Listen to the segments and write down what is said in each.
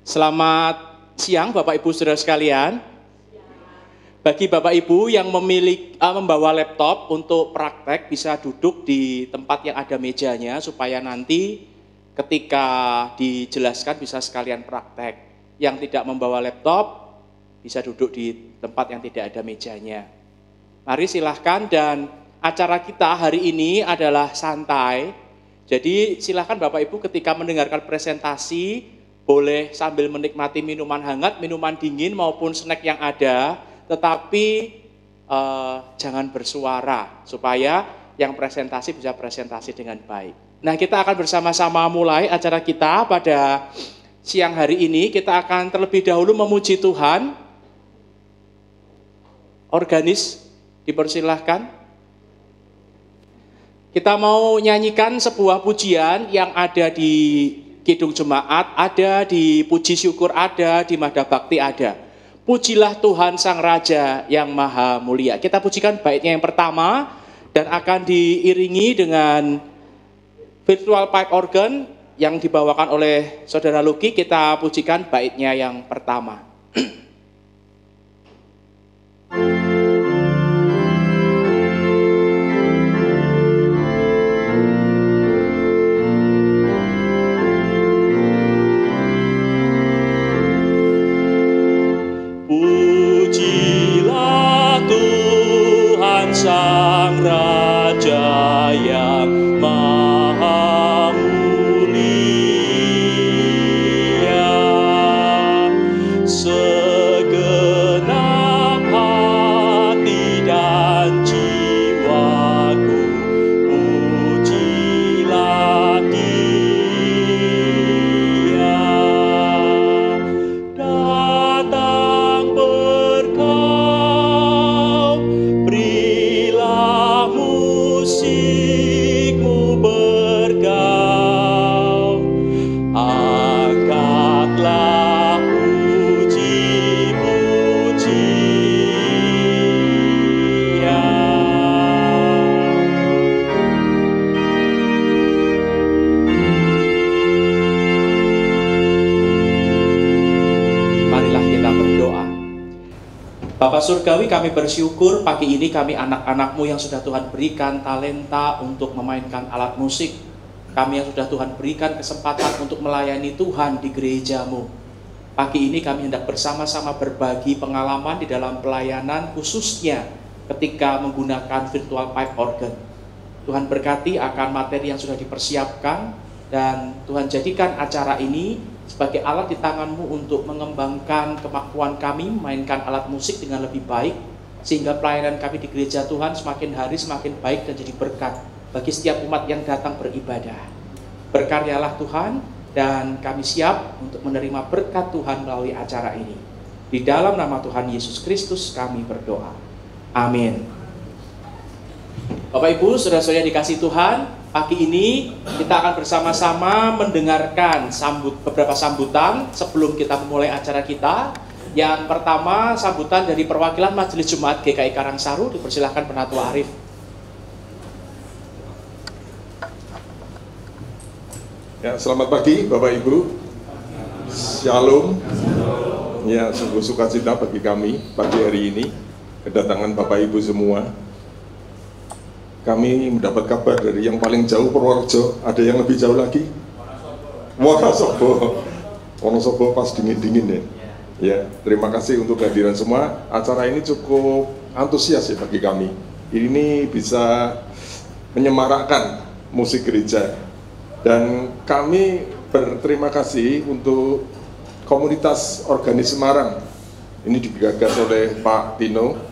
Selamat siang Bapak Ibu Saudara sekalian. Bagi Bapak Ibu yang memiliki uh, membawa laptop untuk praktek bisa duduk di tempat yang ada mejanya supaya nanti ketika dijelaskan bisa sekalian praktek. Yang tidak membawa laptop bisa duduk di tempat yang tidak ada mejanya. Mari silahkan dan acara kita hari ini adalah santai. Jadi silahkan Bapak Ibu ketika mendengarkan presentasi boleh sambil menikmati minuman hangat, minuman dingin maupun snack yang ada, tetapi eh, jangan bersuara supaya yang presentasi bisa presentasi dengan baik. Nah, kita akan bersama-sama mulai acara kita pada siang hari ini. Kita akan terlebih dahulu memuji Tuhan. Organis dipersilahkan. Kita mau nyanyikan sebuah pujian yang ada di Kidung Jemaat ada, di Puji Syukur ada, di Mada Bakti ada. Pujilah Tuhan Sang Raja yang Maha Mulia. Kita pujikan baiknya yang pertama dan akan diiringi dengan virtual pipe organ yang dibawakan oleh Saudara Luki. Kita pujikan baiknya yang pertama. kami bersyukur pagi ini kami anak-anakmu yang sudah Tuhan berikan talenta untuk memainkan alat musik. Kami yang sudah Tuhan berikan kesempatan untuk melayani Tuhan di gerejamu. Pagi ini kami hendak bersama-sama berbagi pengalaman di dalam pelayanan khususnya ketika menggunakan virtual pipe organ. Tuhan berkati akan materi yang sudah dipersiapkan dan Tuhan jadikan acara ini sebagai alat di tanganmu untuk mengembangkan kemampuan kami memainkan alat musik dengan lebih baik sehingga pelayanan kami di gereja Tuhan semakin hari semakin baik dan jadi berkat bagi setiap umat yang datang beribadah. Berkaryalah Tuhan dan kami siap untuk menerima berkat Tuhan melalui acara ini. Di dalam nama Tuhan Yesus Kristus kami berdoa. Amin. Bapak Ibu, saudara-saudara dikasih Tuhan, Pagi ini kita akan bersama-sama mendengarkan sambut beberapa sambutan sebelum kita memulai acara kita. Yang pertama sambutan dari perwakilan Majelis Jumat GKI Karangsaru dipersilahkan Penatua Arif. Ya, selamat pagi Bapak Ibu. Shalom. Ya, sungguh sukacita bagi kami pagi hari ini kedatangan Bapak Ibu semua kami mendapat kabar dari yang paling jauh Purworejo, ada yang lebih jauh lagi? Wonosobo. Wonosobo pas dingin-dingin ya. Ya, terima kasih untuk kehadiran semua. Acara ini cukup antusias ya bagi kami. Ini bisa menyemarakkan musik gereja. Dan kami berterima kasih untuk komunitas organis Semarang. Ini digagas oleh Pak Tino,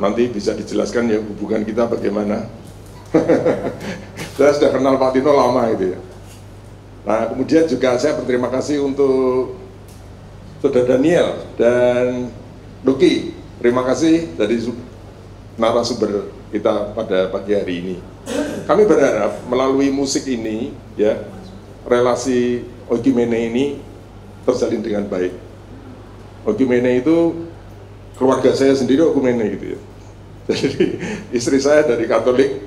nanti bisa dijelaskan ya hubungan kita bagaimana. saya sudah kenal Pak Tino lama itu ya. Nah kemudian juga saya berterima kasih untuk Saudara Daniel dan Luki. Terima kasih dari narasumber kita pada pagi hari ini. Kami berharap melalui musik ini ya relasi Ogimene ini terjalin dengan baik. Ogimene itu keluarga saya sendiri Ogimene gitu ya. Jadi istri saya dari Katolik,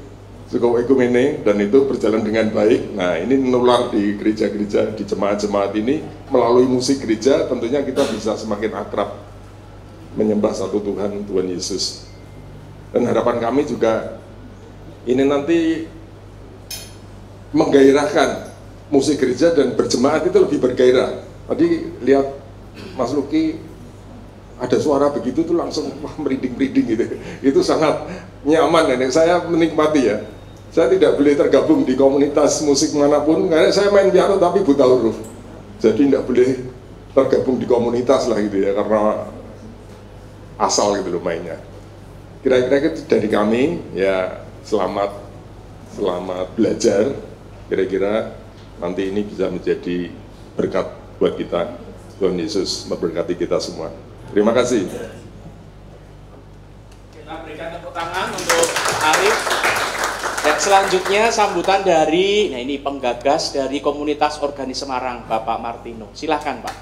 cukup ekumene dan itu berjalan dengan baik. Nah ini menular di gereja-gereja, di jemaat-jemaat ini melalui musik gereja tentunya kita bisa semakin akrab menyembah satu Tuhan, Tuhan Yesus. Dan harapan kami juga ini nanti menggairahkan musik gereja dan berjemaat itu lebih bergairah. Tadi lihat Mas Luki ada suara begitu tuh langsung merinding-merinding gitu. Itu sangat nyaman dan saya menikmati ya. Saya tidak boleh tergabung di komunitas musik mana pun karena saya main piano tapi buta huruf. Jadi tidak boleh tergabung di komunitas lah gitu ya karena asal gitu loh mainnya. Kira-kira itu dari kami ya selamat selamat belajar. Kira-kira nanti ini bisa menjadi berkat buat kita. Tuhan Yesus memberkati kita semua. Terima kasih. Kita berikan tepuk tangan untuk Arif. Dan selanjutnya sambutan dari, nah ini penggagas dari komunitas Organis Semarang, Bapak Martino. Silahkan Pak.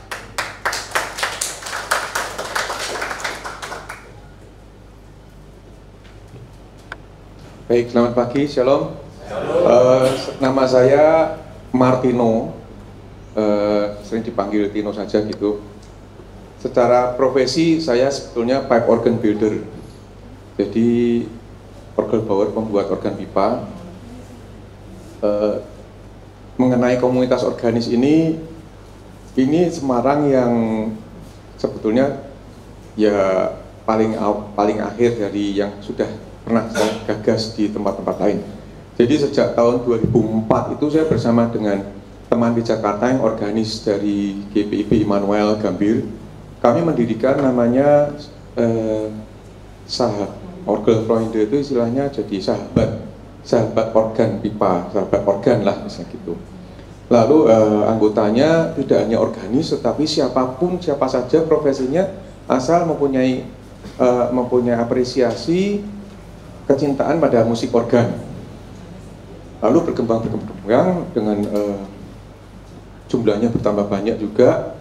Baik, selamat pagi, shalom. shalom. Uh, nama saya Martino, uh, sering dipanggil Tino saja gitu. Secara profesi saya sebetulnya pipe organ builder. Jadi Orgel Bauer pembuat organ pipa eh, mengenai komunitas organis ini ini Semarang yang sebetulnya ya paling paling akhir dari yang sudah pernah saya gagas di tempat-tempat lain. Jadi sejak tahun 2004 itu saya bersama dengan teman di Jakarta yang organis dari GPIB Immanuel Gambir, kami mendirikan namanya eh, Sahab orgel Freund itu istilahnya jadi sahabat sahabat organ pipa sahabat organ lah misalnya gitu. Lalu eh, anggotanya tidak hanya organis tetapi siapa pun siapa saja profesinya asal mempunyai eh, mempunyai apresiasi kecintaan pada musik organ. Lalu berkembang berkembang dengan eh, jumlahnya bertambah banyak juga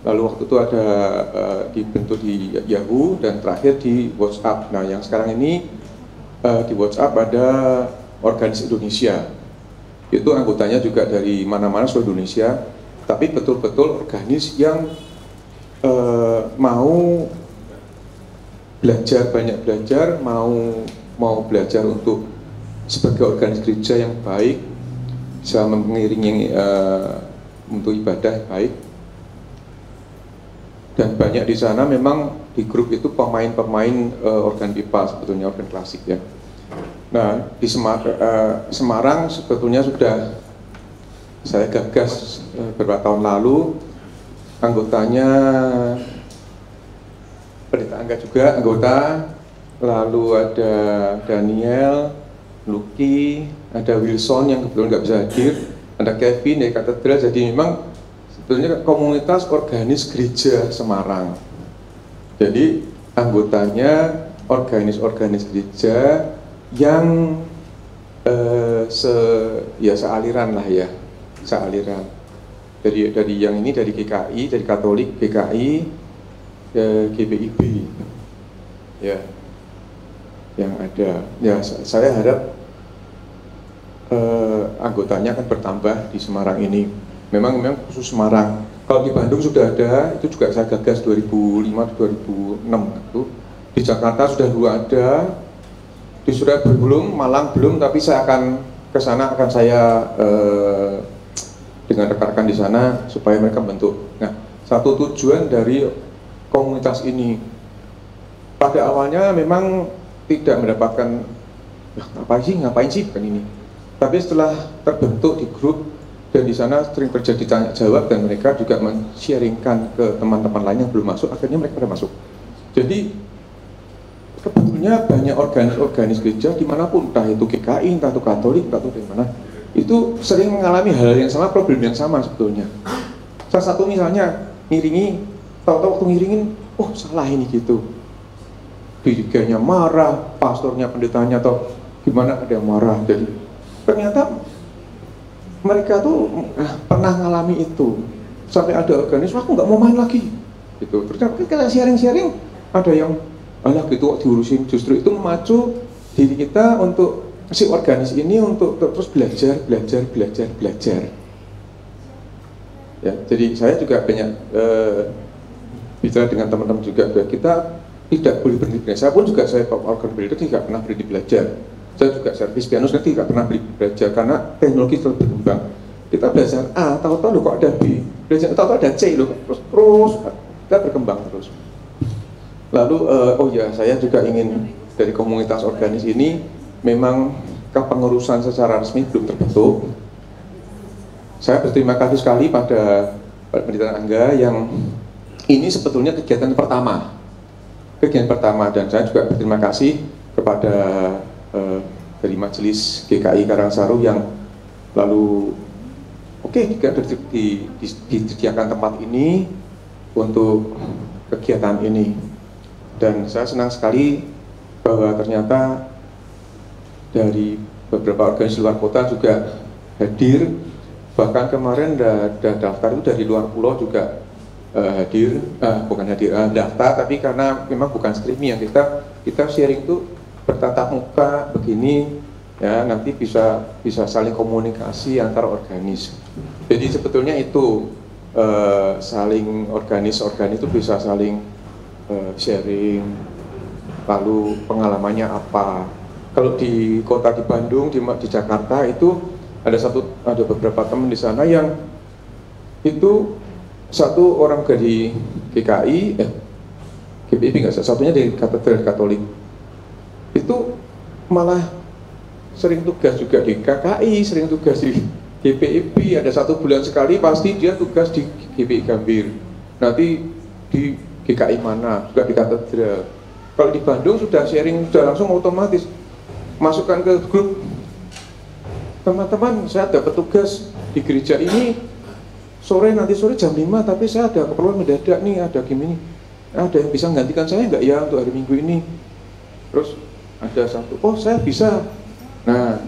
lalu waktu itu ada uh, dibentuk di Yahoo dan terakhir di WhatsApp. Nah, yang sekarang ini uh, di WhatsApp ada Organis Indonesia. Itu anggotanya juga dari mana-mana seluruh Indonesia, tapi betul-betul organis yang uh, mau belajar banyak belajar, mau mau belajar untuk sebagai organis gereja yang baik, bisa mengiringi uh, untuk ibadah baik dan banyak di sana memang di grup itu pemain-pemain uh, organ pipa sebetulnya organ klasik ya. Nah di Semar uh, Semarang sebetulnya sudah saya gagas uh, beberapa tahun lalu. Anggotanya pendeta angga juga anggota. Lalu ada Daniel, Lucky, ada Wilson yang kebetulan nggak bisa hadir, ada Kevin dari katedral jadi memang sebetulnya komunitas organis gereja Semarang. Jadi anggotanya organis-organis gereja yang eh, se ya sealiran lah ya, sealiran. Dari dari yang ini dari GKI, dari Katolik GKI, eh, GBIB, ya, yang ada. Ya saya harap eh, anggotanya akan bertambah di Semarang ini memang memang khusus Semarang. Kalau di Bandung sudah ada, itu juga saya gagas 2005-2006 itu. Di Jakarta sudah dua ada, di Surabaya belum, Malang belum, tapi saya akan ke sana akan saya eh, dengan rekan-rekan di sana supaya mereka bentuk. Nah, satu tujuan dari komunitas ini pada awalnya memang tidak mendapatkan ngapain sih ngapain sih bukan ini tapi setelah terbentuk di grup dan di sana sering terjadi tanya jawab dan mereka juga men-sharingkan ke teman-teman lain yang belum masuk. Akhirnya mereka pada masuk. Jadi sebetulnya banyak organis-organis gereja di mana pun entah itu GKI, entah itu Katolik, entah itu dari mana itu sering mengalami hal yang sama, problem yang sama sebetulnya. Salah satu misalnya ngiringi tahu-tahu waktu ngiringin oh salah ini gitu. Diriganya marah, pastornya, pendetanya atau gimana ada yang marah. Jadi ternyata mereka tuh eh, pernah ngalami itu sampai ada organisme aku nggak mau main lagi gitu terus kita sharing-sharing ada yang alah gitu diurusin justru itu memacu diri kita untuk si organis ini untuk terus belajar, belajar, belajar, belajar. Ya, jadi saya juga banyak eh, bicara dengan teman-teman juga bahwa kita tidak boleh berhenti belajar. Saya pun juga saya organ builder tidak pernah berhenti belajar. Saya juga servis piano saya tidak pernah berhenti belajar karena teknologi terus berkembang. Kita belajar A, tahu-tahu kok ada B, belajar tahu-tahu ada C loh, terus terus kita berkembang terus. Lalu uh, oh ya saya juga ingin dari komunitas organis ini memang kepengurusan secara resmi belum terbentuk. Saya berterima kasih sekali pada Pak Pendeta Angga yang ini sebetulnya kegiatan pertama. Kegiatan pertama dan saya juga berterima kasih kepada uh, dari Majelis GKI Karangsaru yang lalu oke okay, jika disediakan tempat ini untuk kegiatan ini. Dan saya senang sekali bahwa ternyata dari beberapa organisasi luar kota juga hadir. Bahkan kemarin ada daftar itu dari luar pulau juga uh, hadir. Uh, bukan hadir uh, daftar tapi karena memang bukan streaming yang kita kita sharing itu bertatap muka begini ya nanti bisa bisa saling komunikasi antar organis. Jadi sebetulnya itu uh, saling organis organis itu bisa saling uh, sharing lalu pengalamannya apa. Kalau di kota di Bandung di, di Jakarta itu ada satu ada beberapa teman di sana yang itu satu orang dari GKI eh GPIP nggak satunya dari katedral Katolik itu malah sering tugas juga di KKI, sering tugas di GPIP, ada satu bulan sekali pasti dia tugas di GPI Gambir. Nanti di GKI mana, juga di katedral. Kalau di Bandung sudah sharing, sudah langsung otomatis masukkan ke grup. Teman-teman saya dapat tugas di gereja ini. Sore nanti sore jam 5 tapi saya ada keperluan mendadak nih ada gini ada yang bisa menggantikan saya nggak ya untuk hari minggu ini? Terus ada satu oh saya bisa Nah,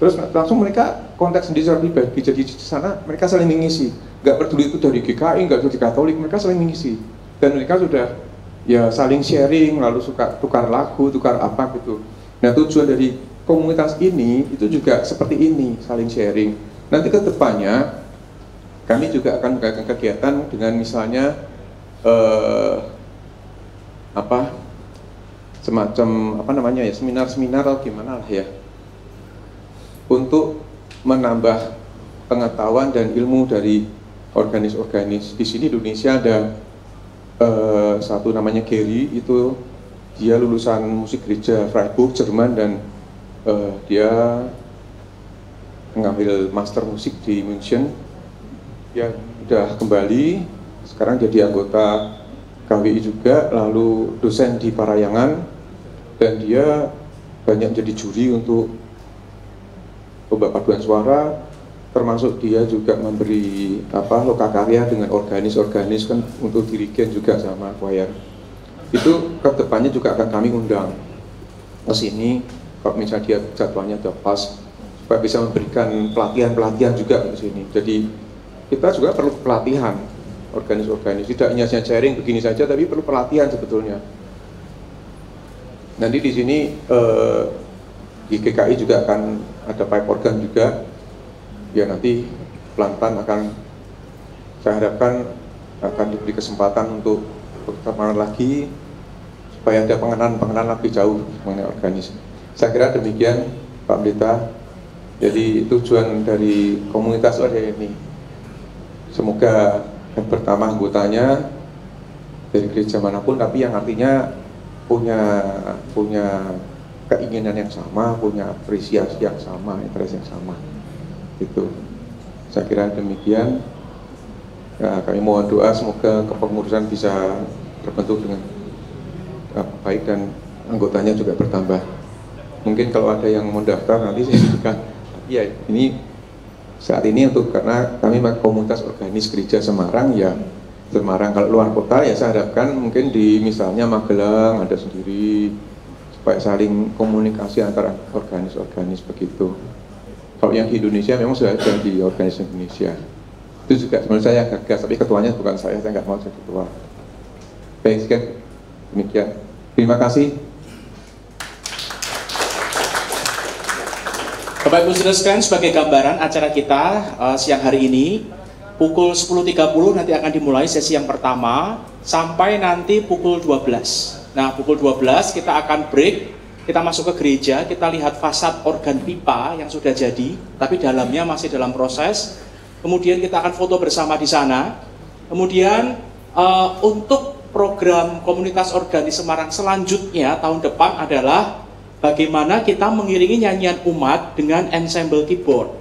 terus langsung mereka kontak sendiri secara pribadi. Jadi di sana mereka saling mengisi. Gak peduli itu dari GKI, nggak dari Katolik, mereka saling mengisi. Dan mereka sudah ya saling sharing, lalu suka tukar lagu, tukar apa gitu. Nah tujuan dari komunitas ini itu juga seperti ini, saling sharing. Nanti ke depannya kami juga akan mengadakan kegiatan dengan misalnya eh, apa semacam apa namanya ya seminar-seminar atau gimana lah ya. Untuk menambah pengetahuan dan ilmu dari organis-organis di sini Indonesia ada uh, satu namanya Gary itu dia lulusan musik gereja Freiburg Jerman dan uh, dia mengambil master musik di München. Dia sudah kembali sekarang jadi anggota KWI juga lalu dosen di Parayangan dan dia banyak jadi juri untuk lomba paduan suara termasuk dia juga memberi apa lokakarya dengan organis-organis kan untuk dirigen juga sama choir. Itu ke depannya juga akan kami undang ke sini kalau misalnya dia jadwalnya sudah pas supaya bisa memberikan pelatihan-pelatihan juga ke sini. Jadi kita juga perlu pelatihan organis-organis. Tidak hanya sharing begini saja tapi perlu pelatihan sebetulnya Nanti di sini eh, di GKI juga akan ada pipe organ juga. Ya nanti pelan-pelan akan saya harapkan akan diberi kesempatan untuk pertemuan lagi supaya ada pengenalan-pengenalan lebih jauh mengenai organis. Saya kira demikian Pak Pendeta. Jadi tujuan dari komunitas ada ini. Semoga yang pertama anggotanya dari gereja mana pun, tapi yang artinya punya punya keinginan yang sama, punya apresiasi yang sama, interest yang sama. Itu. Saya kira demikian. Ya, kami mohon doa semoga kepengurusan bisa terbentuk dengan baik dan anggotanya juga bertambah. Mungkin kalau ada yang mau daftar nanti saya berikan. Ya, ini saat ini untuk karena kami komunitas organis gereja Semarang ya Semarang. Kalau luar kota ya saya harapkan mungkin di misalnya Magelang ada sendiri supaya saling komunikasi antara organis-organis begitu. Kalau yang di Indonesia memang sudah ada di organis Indonesia. Itu juga sebenarnya saya gagas, tapi ketuanya bukan saya, saya nggak mau jadi ketua. Baik, sekian. Demikian. Terima kasih. Bapak Ibu sekalian sebagai gambaran acara kita uh, siang hari ini pukul 10.30 nanti akan dimulai sesi yang pertama sampai nanti pukul 12. Nah, pukul 12 kita akan break, kita masuk ke gereja, kita lihat fasad organ pipa yang sudah jadi, tapi dalamnya masih dalam proses. Kemudian kita akan foto bersama di sana. Kemudian uh, untuk program komunitas organ di Semarang selanjutnya tahun depan adalah bagaimana kita mengiringi nyanyian umat dengan ensemble keyboard.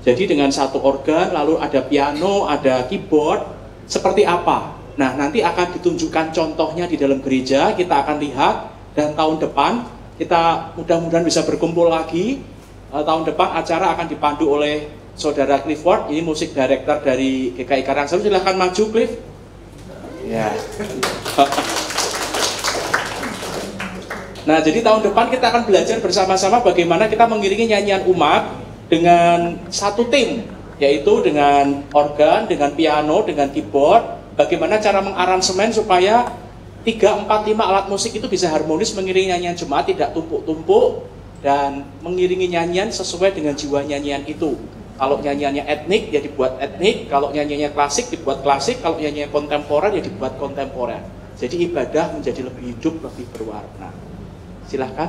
Jadi dengan satu organ, lalu ada piano, ada keyboard, seperti apa? Nah, nanti akan ditunjukkan contohnya di dalam gereja, kita akan lihat, dan tahun depan kita mudah-mudahan bisa berkumpul lagi. Eh, tahun depan acara akan dipandu oleh Saudara Clifford, ini musik director dari GKI Karangsaru, silahkan maju Cliff. Ya. Nah, jadi tahun depan kita akan belajar bersama-sama bagaimana kita mengiringi nyanyian umat dengan satu tim, yaitu dengan organ, dengan piano, dengan keyboard, bagaimana cara mengaransemen supaya 3, 4, 5 alat musik itu bisa harmonis mengiringi nyanyian jemaat, tidak tumpuk-tumpuk, dan mengiringi nyanyian sesuai dengan jiwa nyanyian itu. Kalau nyanyiannya etnik, ya dibuat etnik, kalau nyanyiannya klasik, dibuat klasik, kalau nyanyiannya kontemporer, ya dibuat kontemporer. Jadi ibadah menjadi lebih hidup, lebih berwarna. Silahkan.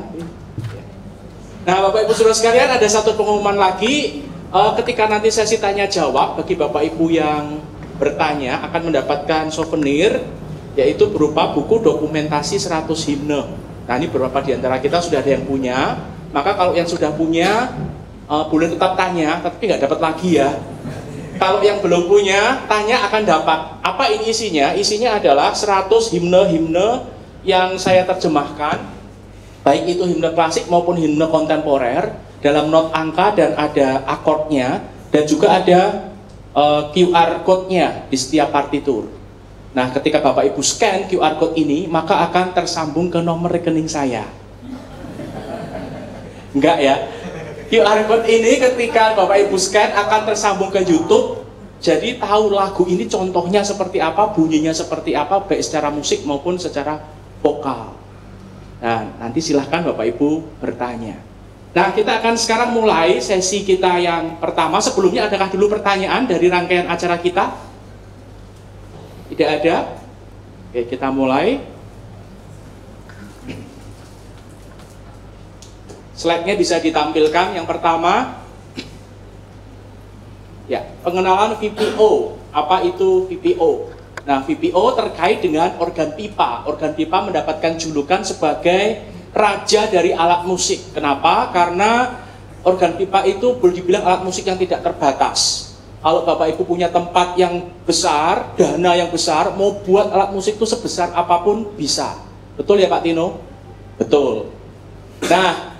Nah, Bapak Ibu Saudara sekalian, ada satu pengumuman lagi. Uh, ketika nanti sesi tanya jawab bagi Bapak Ibu yang bertanya akan mendapatkan souvenir yaitu berupa buku dokumentasi 100 himne. Nah, ini beberapa di antara kita sudah ada yang punya. Maka kalau yang sudah punya uh, boleh tetap tanya, tapi nggak dapat lagi ya. Kalau yang belum punya, tanya akan dapat. Apa ini isinya? Isinya adalah 100 himne-himne yang saya terjemahkan baik itu himne klasik maupun himne kontemporer dalam not angka dan ada akordnya dan juga ada uh, eh, QR code-nya di setiap partitur. Nah, ketika Bapak Ibu scan QR code ini, maka akan tersambung ke nomor rekening saya. Enggak ya? QR code ini ketika Bapak Ibu scan akan tersambung ke YouTube. Jadi tahu lagu ini contohnya seperti apa, bunyinya seperti apa, baik secara musik maupun secara vokal. Nah, nanti silahkan Bapak Ibu bertanya. Nah, kita akan sekarang mulai sesi kita yang pertama. Sebelumnya adakah dulu pertanyaan dari rangkaian acara kita? Tidak ada? Oke, kita mulai. Slide-nya bisa ditampilkan. Yang pertama, ya, pengenalan VPO. Apa itu VPO? Nah, VPO terkait dengan organ pipa. Organ pipa mendapatkan julukan sebagai raja dari alat musik. Kenapa? Karena organ pipa itu boleh dibilang alat musik yang tidak terbatas. Kalau Bapak Ibu punya tempat yang besar, dana yang besar, mau buat alat musik itu sebesar apa pun bisa. Betul ya Pak Tino? Betul. Nah,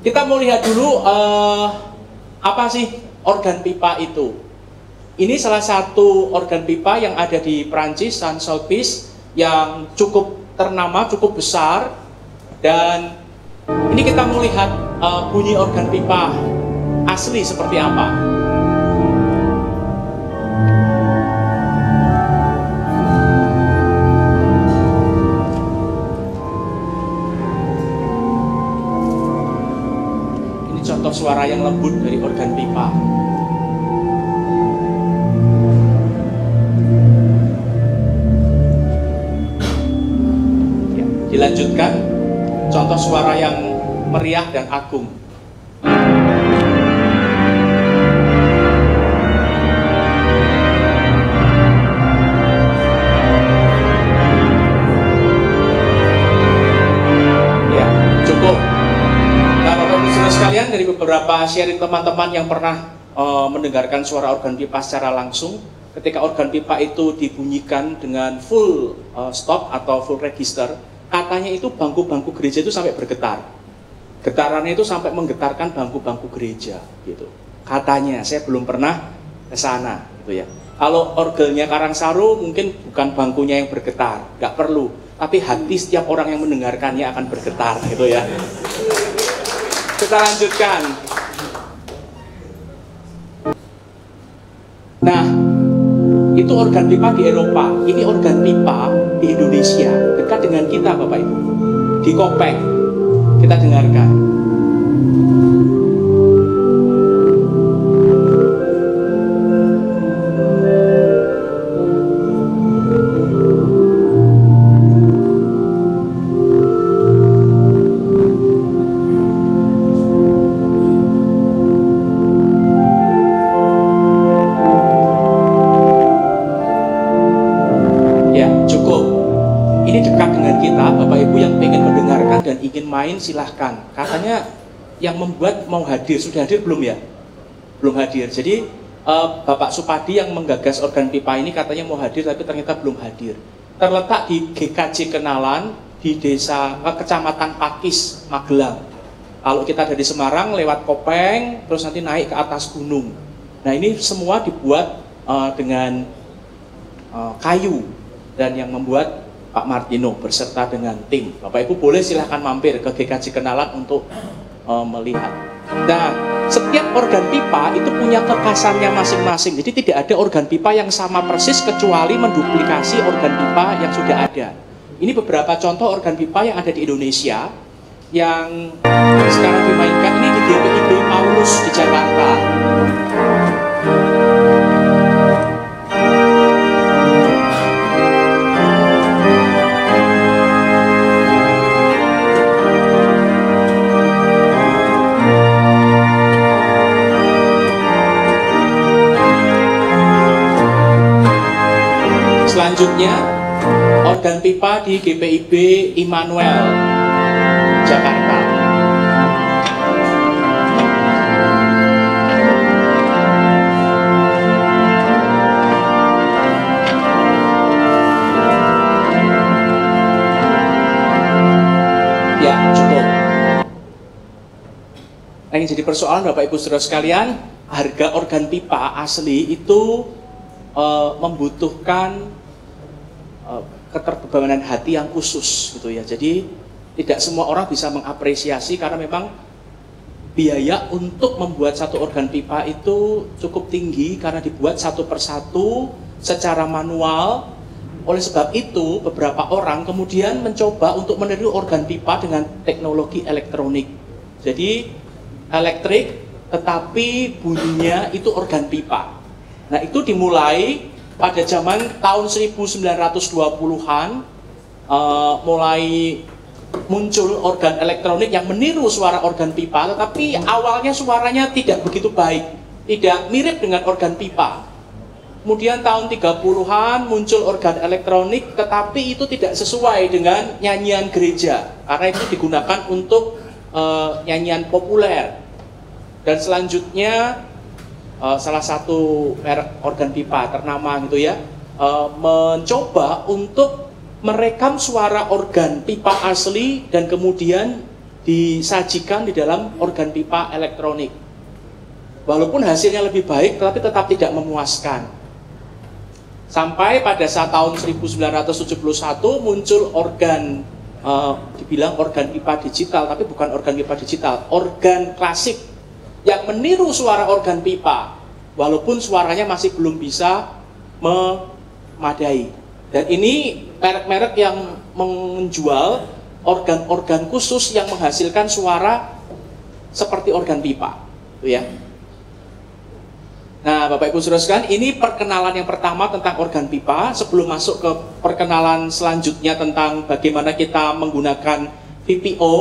kita mau lihat dulu uh, apa sih organ pipa itu. Ini salah satu organ pipa yang ada di Prancis, San Sulpice, yang cukup ternama, cukup besar, dan ini kita melihat uh, bunyi organ pipa asli seperti apa. Ini contoh suara yang lembut dari organ pipa. Dilanjutkan, contoh suara yang meriah dan agung. Ya, cukup. Nah, Bapak sekalian, dari beberapa sharing teman-teman yang pernah uh, mendengarkan suara organ pipa secara langsung, ketika organ pipa itu dibunyikan dengan full uh, stop atau full register, katanya itu bangku-bangku gereja itu sampai bergetar. Getarannya itu sampai menggetarkan bangku-bangku gereja gitu. Katanya, saya belum pernah ke sana gitu ya. Kalau orgelnya Karangsaru mungkin bukan bangkunya yang bergetar, nggak perlu. Tapi hati setiap orang yang mendengarkannya akan bergetar gitu ya. Kita lanjutkan. Nah, itu organ pipa di Eropa, ini organ pipa di Indonesia, dekat dengan kita Bapak Ibu. Di Kopeng, kita dengarkan. Yang membuat mau hadir, sudah hadir belum ya? Belum hadir. Jadi uh, Bapak Supadi yang menggagas organ pipa ini katanya mau hadir tapi ternyata belum hadir. Terletak di GKJ Kenalan di desa uh, Kecamatan Pakis, Magelang. Kalau kita dari Semarang lewat Kopeng, terus nanti naik ke atas gunung. Nah ini semua dibuat uh, dengan uh, kayu dan yang membuat Pak Martino berserta dengan tim. Bapak Ibu boleh silahkan mampir ke GKJ Kenalan untuk uh, melihat. Nah, setiap organ pipa itu punya kekasannya masing-masing. Jadi tidak ada organ pipa yang sama persis kecuali menduplikasi organ pipa yang sudah ada. Ini beberapa contoh organ pipa yang ada di Indonesia yang sekarang dimainkan ini di GPIB Paulus di Jakarta. Selanjutnya, organ pipa di GPIB Immanuel, Jakarta. Ya, cukup. Nah, yang jadi persoalan Bapak Ibu Saudara sekalian, harga organ pipa asli itu uh, membutuhkan uh, keterbebanan hati yang khusus gitu ya. Jadi tidak semua orang bisa mengapresiasi karena memang biaya untuk membuat satu organ pipa itu cukup tinggi karena dibuat satu persatu secara manual. Oleh sebab itu, beberapa orang kemudian mencoba untuk meniru organ pipa dengan teknologi elektronik. Jadi elektrik tetapi bunyinya itu organ pipa. Nah, itu dimulai pada zaman tahun 1920-an uh, mulai muncul organ elektronik yang meniru suara organ pipa, tetapi awalnya suaranya tidak begitu baik, tidak mirip dengan organ pipa. Kemudian tahun 30-an muncul organ elektronik, tetapi itu tidak sesuai dengan nyanyian gereja, karena itu digunakan untuk uh, nyanyian populer. Dan selanjutnya uh, salah satu merek organ pipa ternama gitu ya, uh, mencoba untuk merekam suara organ pipa asli dan kemudian disajikan di dalam organ pipa elektronik. Walaupun hasilnya lebih baik, tetapi tetap tidak memuaskan. Sampai pada saat tahun 1971 muncul organ, uh, dibilang organ pipa digital, tapi bukan organ pipa digital, organ klasik yang meniru suara organ pipa, walaupun suaranya masih belum bisa memadai. Dan ini merek-merek yang menjual organ-organ khusus yang menghasilkan suara seperti organ pipa, ya. Nah, Bapak Ibu sekalian, ini perkenalan yang pertama tentang organ pipa. Sebelum masuk ke perkenalan selanjutnya tentang bagaimana kita menggunakan VPO,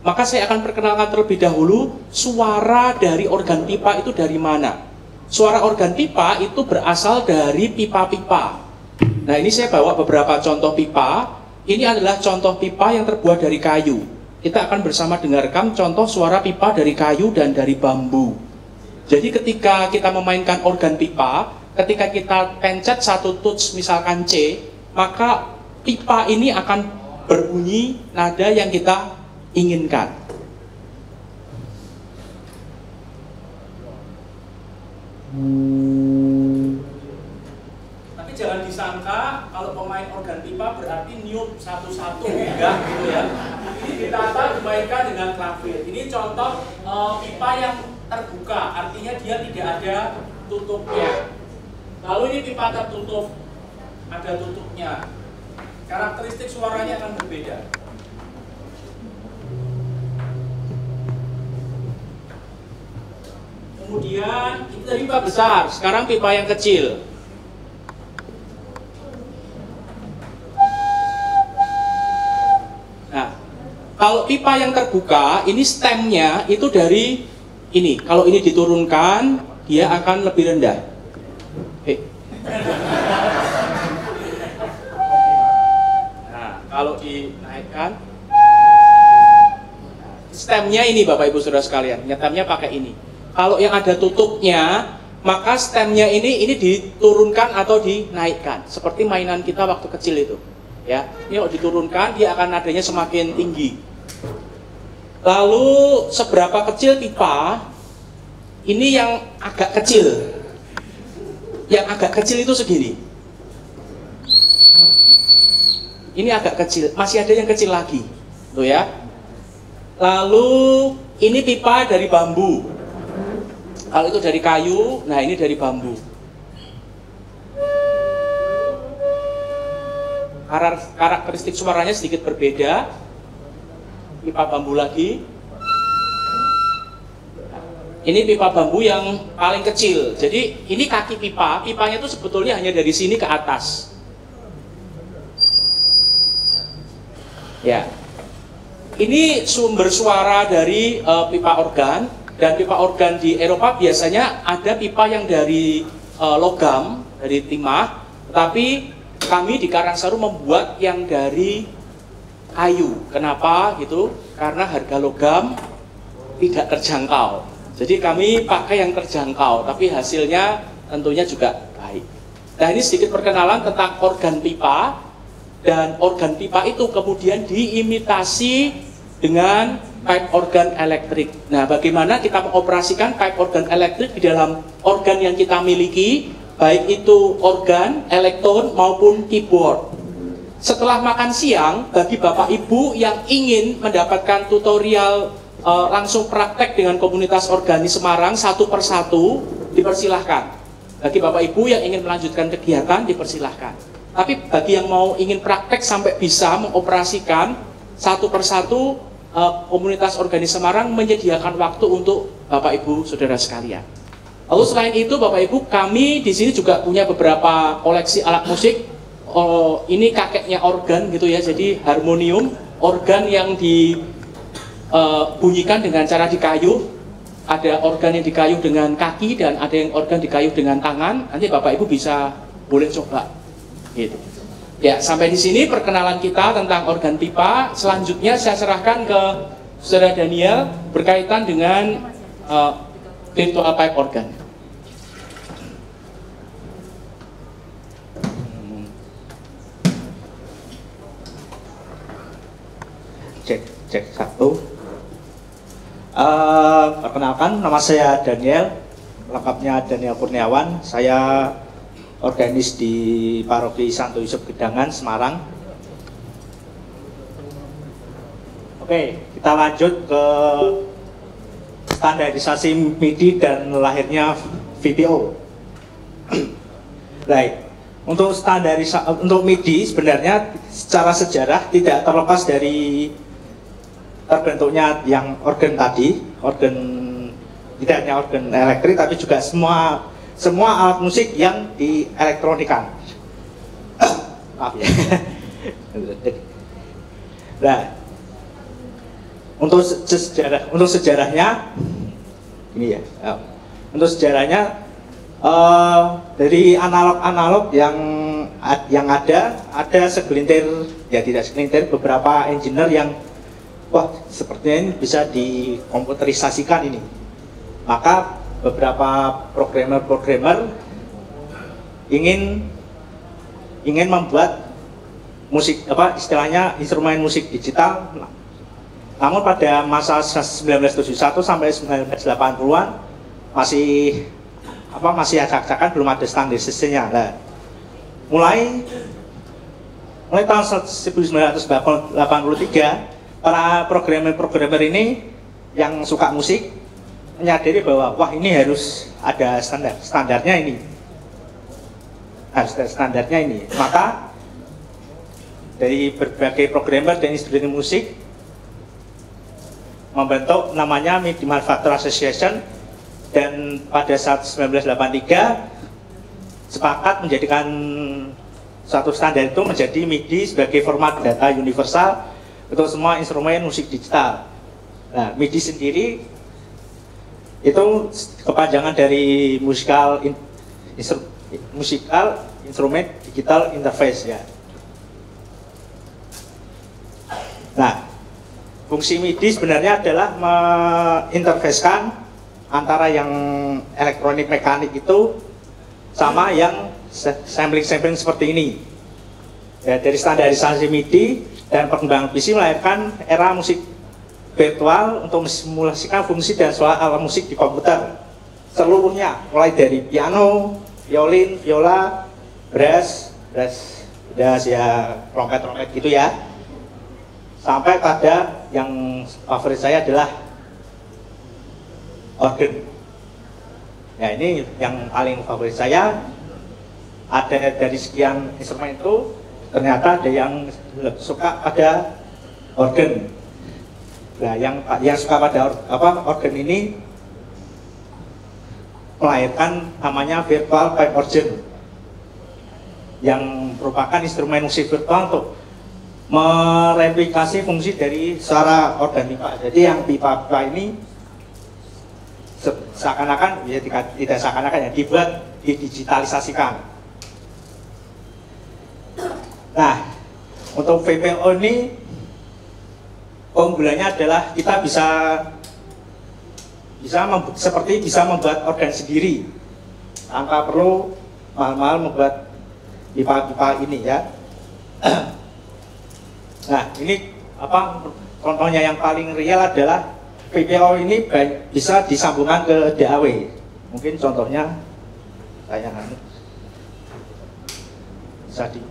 maka saya akan perkenalkan terlebih dahulu suara dari organ pipa itu dari mana. Suara organ pipa itu berasal dari pipa-pipa. Nah, ini saya bawa beberapa contoh pipa. Ini adalah contoh pipa yang terbuat dari kayu. Kita akan bersama dengarkan contoh suara pipa dari kayu dan dari bambu. Jadi ketika kita memainkan organ pipa, ketika kita pencet satu touch misalkan C, maka pipa ini akan berbunyi nada yang kita inginkan. Tapi jangan disangka kalau pemain organ pipa berarti niup satu-satu enggak gitu ya. Ini ditata dimainkan dengan klavir. Ini contoh uh, pipa yang terbuka, artinya dia tidak ada tutupnya. Lalu ini pipa tertutup, ada tutupnya. Karakteristik suaranya akan berbeda. Kemudian itu tadi pipa besar, sekarang pipa yang kecil. Nah, kalau pipa yang terbuka, ini stemnya itu dari ini. Kalau ini diturunkan, dia akan lebih rendah. Nah, dinaikkan. Stemnya ini Bapak Ibu Saudara sekalian, nyetemnya pakai ini. Kalau yang ada tutupnya, maka stemnya ini ini diturunkan atau dinaikkan, seperti mainan kita waktu kecil itu. Ya, ini kalau diturunkan dia akan nadanya semakin tinggi. Lalu seberapa kecil pipa? Ini yang agak kecil. Yang agak kecil itu segini. Ini agak kecil, masih ada yang kecil lagi. Tuh ya. Lalu ini pipa dari bambu. Kalau itu dari kayu, nah ini dari bambu. Karakteristik suaranya sedikit berbeda. Pipa bambu lagi. Ini pipa bambu yang paling kecil. Jadi ini kaki pipa, pipanya itu sebetulnya hanya dari sini ke atas. Ya. Ini sumber suara dari uh, pipa organ dan pipa organ di Eropa biasanya ada pipa yang dari uh, logam, dari timah, tapi kami di Karangsaru membuat yang dari kayu. Kenapa gitu? Karena harga logam tidak terjangkau. Jadi kami pakai yang terjangkau, tapi hasilnya tentunya juga baik. Nah ini sedikit perkenalan tentang organ pipa dan organ pipa itu kemudian diimitasi dengan pipe organ elektrik. Nah bagaimana kita mengoperasikan pipe organ elektrik di dalam organ yang kita miliki, baik itu organ, elektron maupun keyboard. Setelah makan siang, bagi Bapak Ibu yang ingin mendapatkan tutorial uh, langsung praktek dengan komunitas organis Semarang satu persatu dipersilahkan. Bagi Bapak Ibu yang ingin melanjutkan kegiatan dipersilahkan. Tapi bagi yang mau ingin praktek sampai bisa mengoperasikan satu persatu uh, komunitas organis Semarang menyediakan waktu untuk Bapak Ibu saudara sekalian. Lalu selain itu Bapak Ibu kami di sini juga punya beberapa koleksi alat musik. Oh, ini kakeknya organ gitu ya, jadi harmonium organ yang di uh, bunyikan dengan cara dikayuh. Ada organ yang dikayuh dengan kaki dan ada yang organ dikayuh dengan tangan. Nanti Bapak Ibu bisa boleh coba. Gitu. Ya, sampai di sini perkenalan kita tentang organ pipa. Selanjutnya saya serahkan ke Saudara Daniel berkaitan dengan uh, virtual pipe organ. Cek, cek satu. Uh, perkenalkan, nama saya Daniel, lengkapnya Daniel Kurniawan. Saya organis di Paroki Santo Yusuf Gedangan, Semarang. Oke, kita lanjut ke standarisasi MIDI dan lahirnya VPO. Baik, untuk standarisasi untuk MIDI sebenarnya secara sejarah tidak terlepas dari terbentuknya yang organ tadi, organ tidak hanya organ elektrik tapi juga semua semua alat musik yang dielektronikan. Maaf ya. nah, untuk sejarah untuk sejarahnya ini ya. ya. Untuk sejarahnya uh, dari analog-analog yang yang ada ada segelintir ya tidak segelintir beberapa engineer yang wah sepertinya ini bisa dikomputerisasikan ini. Maka beberapa programmer-programmer ingin ingin membuat musik apa istilahnya instrumen musik digital. Namun pada masa 1971 sampai 1980-an masih apa masih acak-acakan belum ada standarisasinya. Nah, mulai mulai tahun 1983 para programmer-programmer ini yang suka musik menyadari bahwa wah ini harus ada standar standarnya ini harus ada standarnya ini maka dari berbagai programmer dan industri musik membentuk namanya MIDI Manufacturer Association dan pada saat 1983 sepakat menjadikan satu standar itu menjadi MIDI sebagai format data universal untuk semua instrumen musik digital. Nah, MIDI sendiri itu kepanjangan dari musikal in, instru, musikal instrumen digital interface ya. Nah, fungsi MIDI sebenarnya adalah menginterfacekan antara yang elektronik mekanik itu sama yang sampling-sampling seperti ini. Ya, dari standarisasi MIDI dan perkembangan PC melahirkan era musik virtual untuk memsimulasikan fungsi dan suara alat musik di komputer. Seluruhnya mulai dari piano, violin, viola, brass, brass, brass ya trompet-trompet gitu ya. Sampai pada yang favorit saya adalah organ. Ya ini yang paling favorit saya. Ada dari sekian instrumen itu ternyata ada yang suka pada organ Nah, yang yang suka pada or, apa organ ini melahirkan namanya virtual pipe organ yang merupakan instrumen musik virtual untuk mereplikasi fungsi dari suara organ pipa. Jadi yang pipa-pipa ini seakan-akan ya tidak seakan-akan ya dibuat didigitalisasikan. Nah, untuk VPO ini keunggulannya adalah kita bisa bisa seperti bisa membuat organ sendiri tanpa perlu mahal-mahal membuat pipa-pipa ini ya. nah ini apa contohnya yang paling real adalah PPO ini bisa disambungkan ke DAW. Mungkin contohnya saya bisa di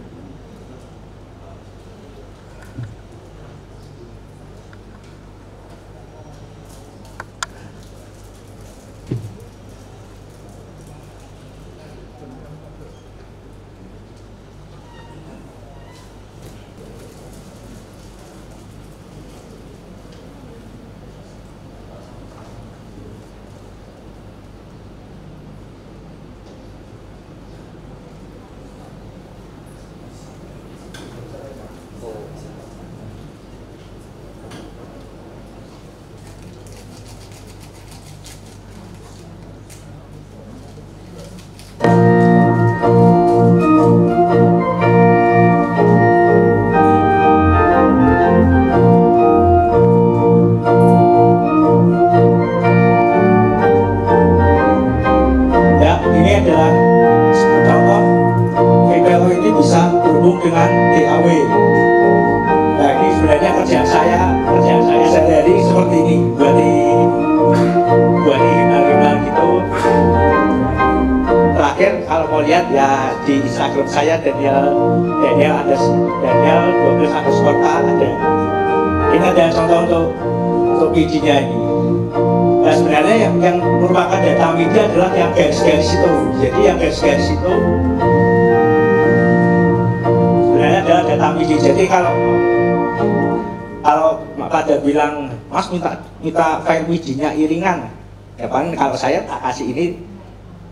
bilang mas minta minta file wijinya iringan. Ya paling kalau saya tak kasih ini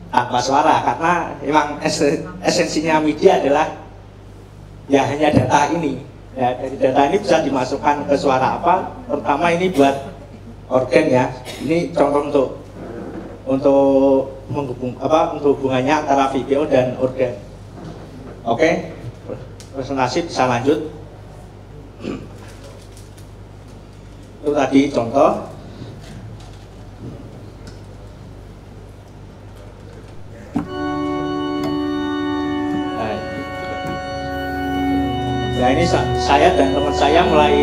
tanpa suara karena memang esensinya media adalah ya hanya data ini. Ya dari data ini bisa dimasukkan ke suara apa pertama ini buat organ ya. Ini contoh untuk untuk menghubung apa untuk hubungannya antara video dan organ. Oke? Presentasi bisa lanjut. Itu tadi contoh. Nah ini saya dan teman saya mulai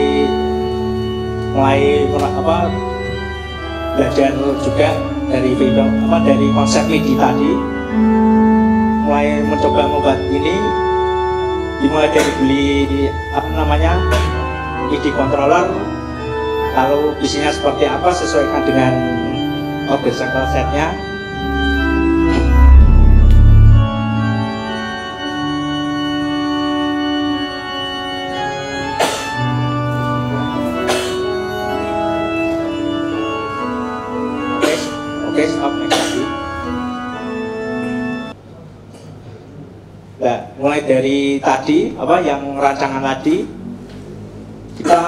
mulai apa belajar juga dari video apa dari konsep MIDI tadi. Mulai mencoba membuat ini. Dimulai dari beli apa namanya MIDI controller. Lalu isinya seperti apa sesuaikan dengan obstacle setnya. Dari tadi apa yang rancangan tadi. Kita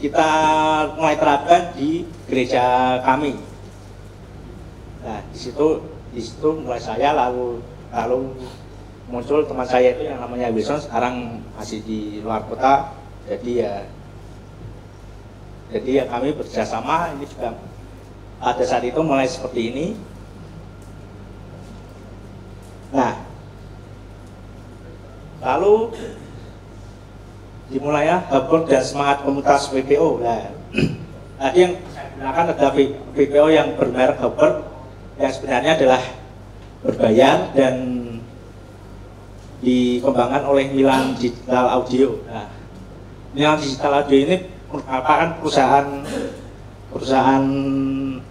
kita mulai terapkan di gereja kami. Nah, di situ di situ mulai saya lalu lalu muncul teman saya itu yang namanya Wilson sekarang masih di luar kota. Jadi ya jadi ya kami bekerjasama. Ini juga pada saat itu mulai seperti ini. Nah lalu dimulai ya hubble dan semangat komunitas WPO nah tadi yang saya gunakan ada WPO yang bermerek Hubble yang sebenarnya adalah berbayar dan dikembangkan oleh Milan Digital Audio. Nah, Milan Digital Audio ini merupakan perusahaan perusahaan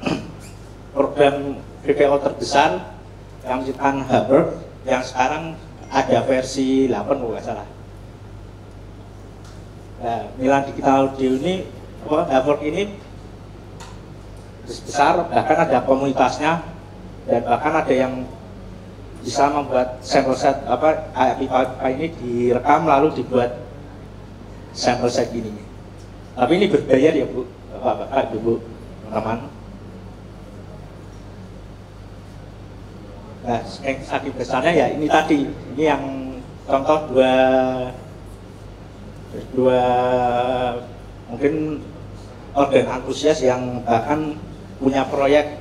program VPO terbesar yang menciptakan Hubble yang sekarang ada versi 8 kalau nggak salah. Nah, Milan Digital Audio ini, Hubble ini besar, bahkan ada komunitasnya dan bahkan ada yang bisa membuat sampel set apa pipa ini direkam lalu dibuat sampel set gini. Tapi ini berbayar ya bu, bapak ibu teman. Nah, saking besarnya ya ini tadi, ini yang contoh dua dua mungkin organ antusias yang bahkan punya proyek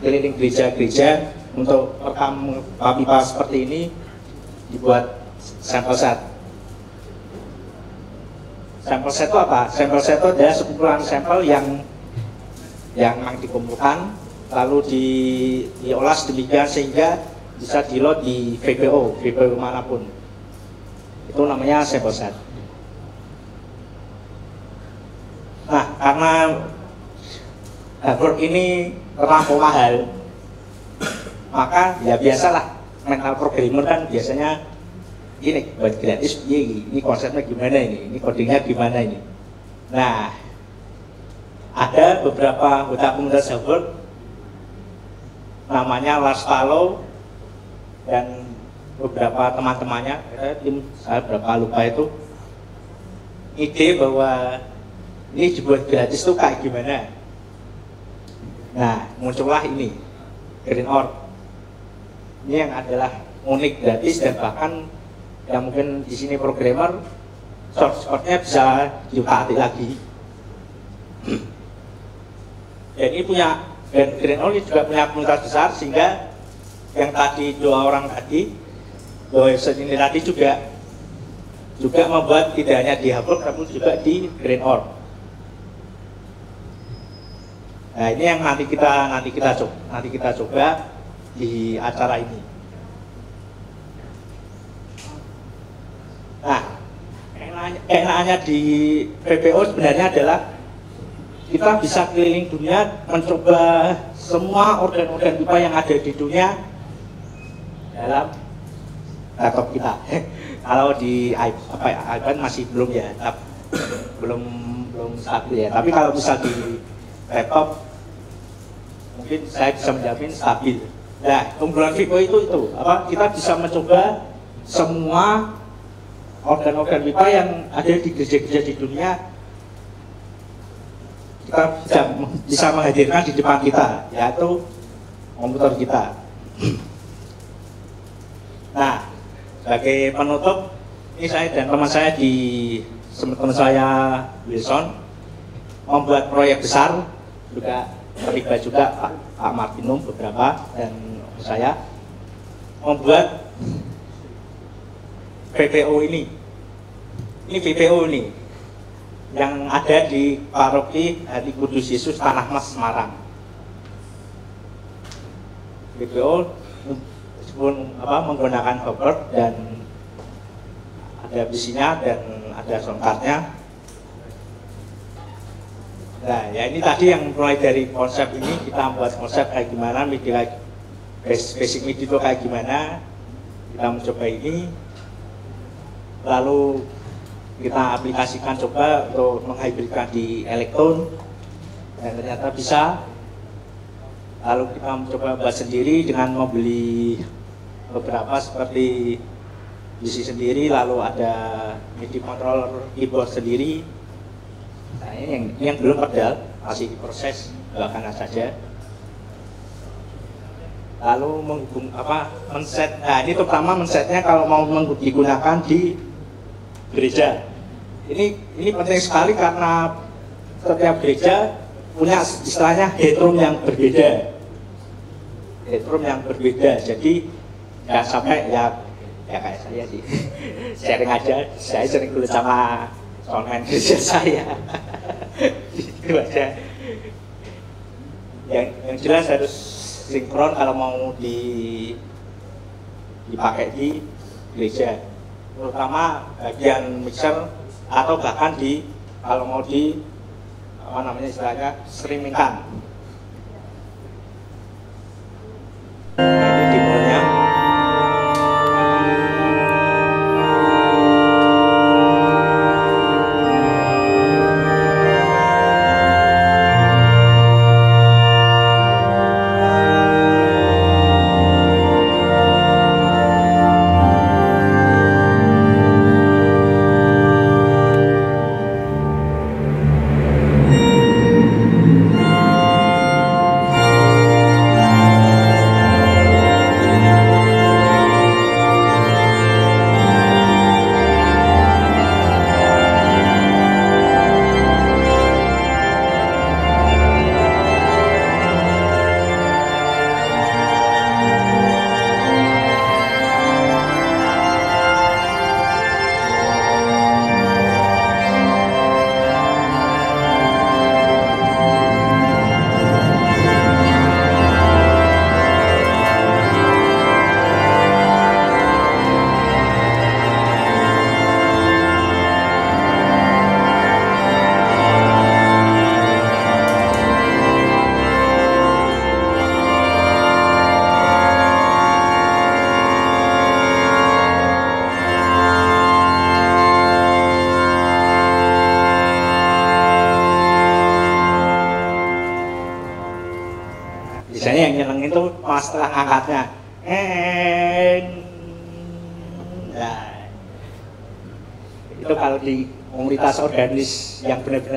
keliling gereja-gereja untuk rekam pipa seperti ini dibuat sampel set. Sampel set itu apa? Sampel set itu adalah sekumpulan sampel yang yang dikumpulkan lalu di, diolah sedemikian sehingga bisa di load di VPO, VPO mana pun. Itu namanya sampel set. Nah, karena hardware ini terlampau mahal, maka ya biasalah mental programmer kan biasanya ini buat gratis ini, ini konsepnya gimana ini ini codingnya gimana ini nah ada beberapa anggota komunitas Harvard namanya Lars Palo dan beberapa teman-temannya. Tim saya berapa lupa itu. Ide bahwa ini dibuat gratis tuh kayak gimana? Nah muncullah ini Green Orb. Ini yang adalah unik gratis dan bahkan yang mungkin di sini programmer code-nya bisa diutak lagi. Dan ini punya dan Green Only juga punya komunitas besar sehingga yang tadi dua orang tadi dua website ini tadi juga juga membuat tidak hanya di Hubble tapi juga di Green Orb. Nah ini yang nanti kita nanti kita coba nanti kita coba di acara ini. Nah, enaknya, enaknya di PPO sebenarnya adalah kita bisa keliling dunia mencoba semua organ-organ pipa yang ada di dunia dalam laptop kita. Kalau di apa ya, iPad masih belum ya, belum belum stabil ya. Tapi kalau bisa di laptop mungkin saya bisa menjamin stabil. Nah, keunggulan Vivo itu itu apa? Kita bisa mencoba semua organ-organ pipa yang ada di gereja-gereja di dunia kita bisa, bisa menghadirkan di depan kita, yaitu komputer kita. Nah, sebagai penutup, ini saya dan teman saya di teman saya Wilson membuat proyek besar juga terlibat juga Pak, Pak Martinum beberapa dan saya membuat PPO ini. Ini PPO ini yang ada di paroki Hati Kudus Yesus Tanah Mas Semarang. PPO meskipun apa menggunakan hopper dan ada bisinya dan ada songkartnya. Nah, ya ini tadi yang mulai dari konsep ini kita buat konsep kayak gimana media basic MIDI itu kayak gimana kita mencoba ini lalu kita aplikasikan coba untuk menghybridkan di elektron. Dan ternyata bisa. Lalu kita mencoba buat sendiri dengan membeli beberapa seperti bisi sendiri lalu ada MIDI controller keyboard sendiri. Nah ini yang, yang belum pedal masih diproses belakangan saja. Lalu menghubung apa menset. Nah ini terutama mensetnya kalau mau digunakan di gereja. Ini ini penting sekali karena setiap gereja punya istilahnya headroom yang berbeda. Headroom yang berbeda. Jadi ya sampai ya ya kayak saya sih. Sharing aja. Saya sering dulu sama online kerja saya. Itu aja. Yang yang jelas harus sinkron kalau mau di dipakai di gereja terutama bagian mixer atau bahkan di kalau mau di apa namanya istilahnya streamingkan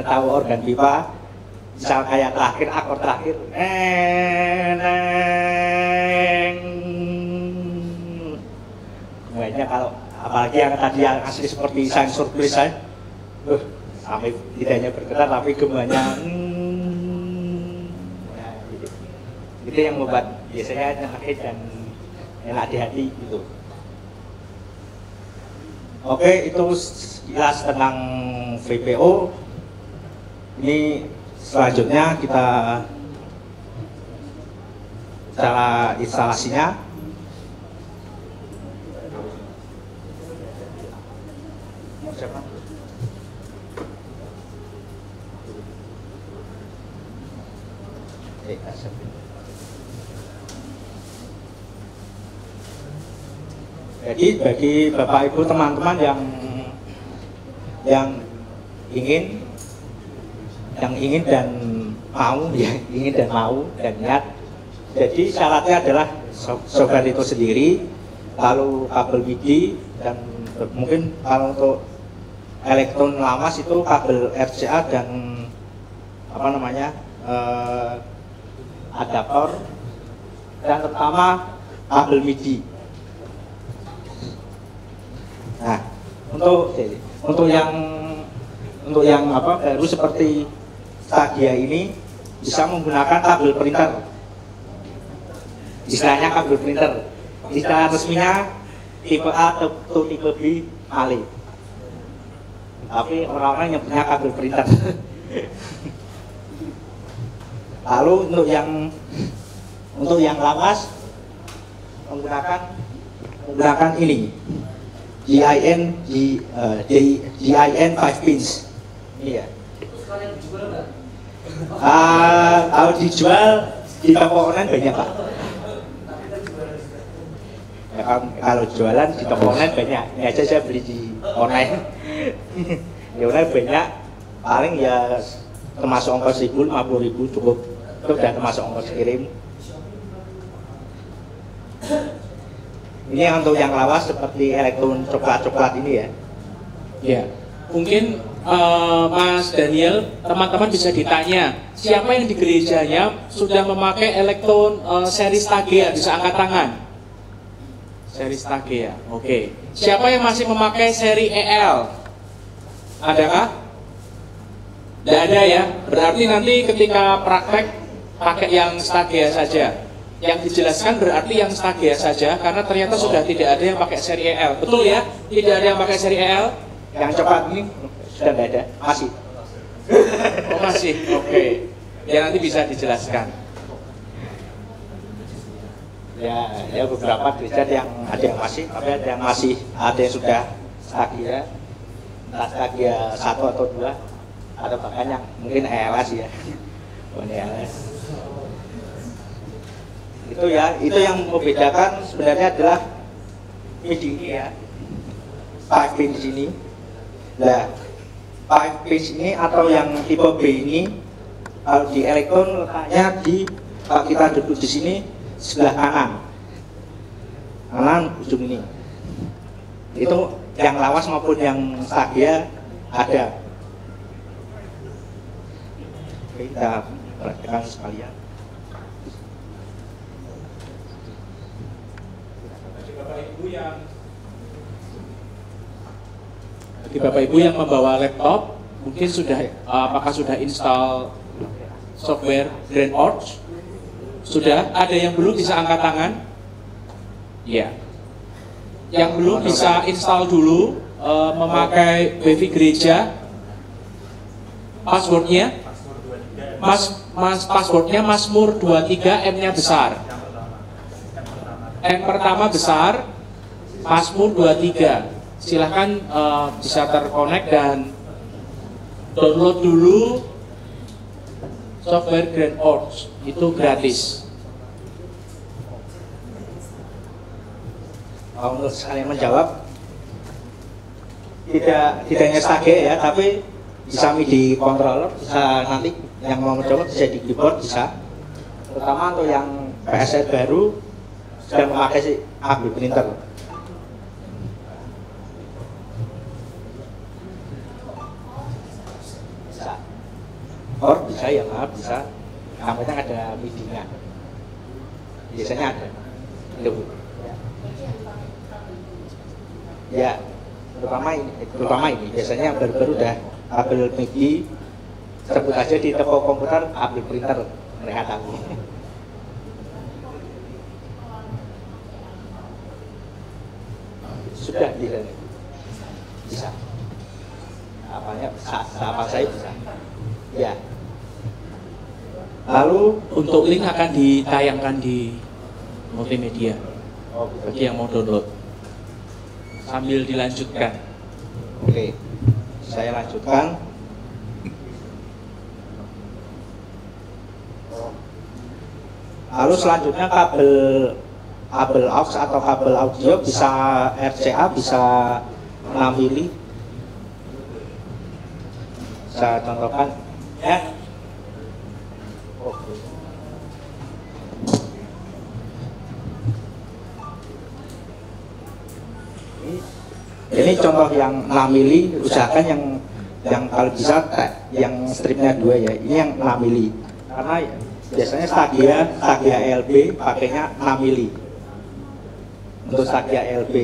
tahu organ pipa misal kayak terakhir akor terakhir en en banyak kalau apalagi yang tadi yang asli seperti sang surprise saya uh, sampai tidak hanya bergetar tapi gemanya mm, itu yang membuat biasanya sakit dan enak di hati gitu. Oke, itu sekilas tentang VPO. Ini selanjutnya kita cara instalasinya. Jadi bagi Bapak Ibu teman-teman yang yang ingin yang ingin dan mau yang ingin dan mau dan niat. Jadi syaratnya adalah so- software itu sendiri, lalu kabel MIDI dan mungkin kalau untuk elektron lawas itu kabel RCA dan apa namanya eh, adaptor dan terutama kabel MIDI. Nah, untuk untuk yang untuk yang apa baru seperti Stadia ini bisa menggunakan kabel printer. Istilahnya kabel printer. Istilah resminya tipe A atau tipe B Ale. Tapi orang-orang yang punya kabel printer. Lalu untuk yang untuk yang lawas menggunakan menggunakan ini GIN G, uh, GIN 5 pins. Iya. Ah, kalau dijual di toko online banyak pak. Ya, kalau jualan di toko online banyak. Ini aja saya beli di online. di online banyak. Paling ya termasuk ongkos ribu, lima puluh ribu cukup. Itu udah termasuk ongkos kirim. Ini untuk yang lawas seperti elektron coklat-coklat ini ya. Ya, mungkin eh, Mas Daniel, teman-teman bisa ditanya, siapa yang di gerejanya sudah memakai elektron eh, seri Stagea bisa angkat tangan? Seri Stagea, oke. Siapa yang masih memakai seri EL? Adakah? Tidak ada ya. Berarti nanti ketika praktek pakai yang stagia saja. Yang dijelaskan berarti yang stagia saja karena ternyata sudah tidak ada yang pakai seri EL. Betul ya? Tidak ada yang pakai seri EL? Yang cepat ini sudah tidak ada, masih. Oh masih, oke. Ya nanti bisa dijelaskan. Ya, ya beberapa gereja yang ada yang masih, tapi ada yang masih, ada yang sudah stagia, entah stagia satu atau dua, atau bahkan yang mungkin ELS ya. Bukan ELS. Itu ya, itu yang membedakan sebenarnya adalah MIDI ini ya. Pin di sini. Nah, five pin ini atau yang tipe B ini kalau di elektron letaknya di kalau kita duduk di sini sebelah kanan. Kanan ujung ini. Itu yang lawas maupun yang stagia ada. Kita perhatikan sekalian. Bapak Ibu yang bagi Bapak Ibu yang membawa laptop, mungkin sudah apakah sudah install software Grand Orch? Sudah? Ada yang belum bisa angkat tangan? Ya. Yang belum bisa install dulu eh, memakai wifi gereja. Passwordnya? Mas, mas passwordnya Mazmur 23 M-nya besar. M pertama besar, Mazmur 23. Silahkan eh, bisa terkonek dan download dulu software Grand Orch itu gratis. Kalau menurut saya menjawab tidak tidak stagia ya tapi bisa MIDI controller bisa nanti yang mau mencoba bisa di keyboard bisa. Terutama untuk yang PSR baru sedang memakai si AB printer bisa or bisa ya maaf bisa penting ada MIDI nya biasanya ada Bu. Ya, terutama ini, terutama ini biasanya yang baru-baru udah kabel MIDI sebut aja di toko komputer kabel printer mereka tahu. Sudah bisa, bisa. Apanya apa saya bisa. Ya. Lalu Untuk link akan ditayangkan di multimedia bagi yang mau download. Sambil dilanjutkan. Oke, saya lanjutkan. Lalu selanjutnya kabel kabel aux atau kabel audio bisa RCA bisa 6 mili. Saya contohkan ya. Oke. Ini contoh yang 6 mili, usahakan yang yang kalau bisa eh, yang stripnya dua ya. Ini yang 6 mili. Karena biasanya Stagia, Stagia LB pakainya 6 mili. Untuk Stagia LB,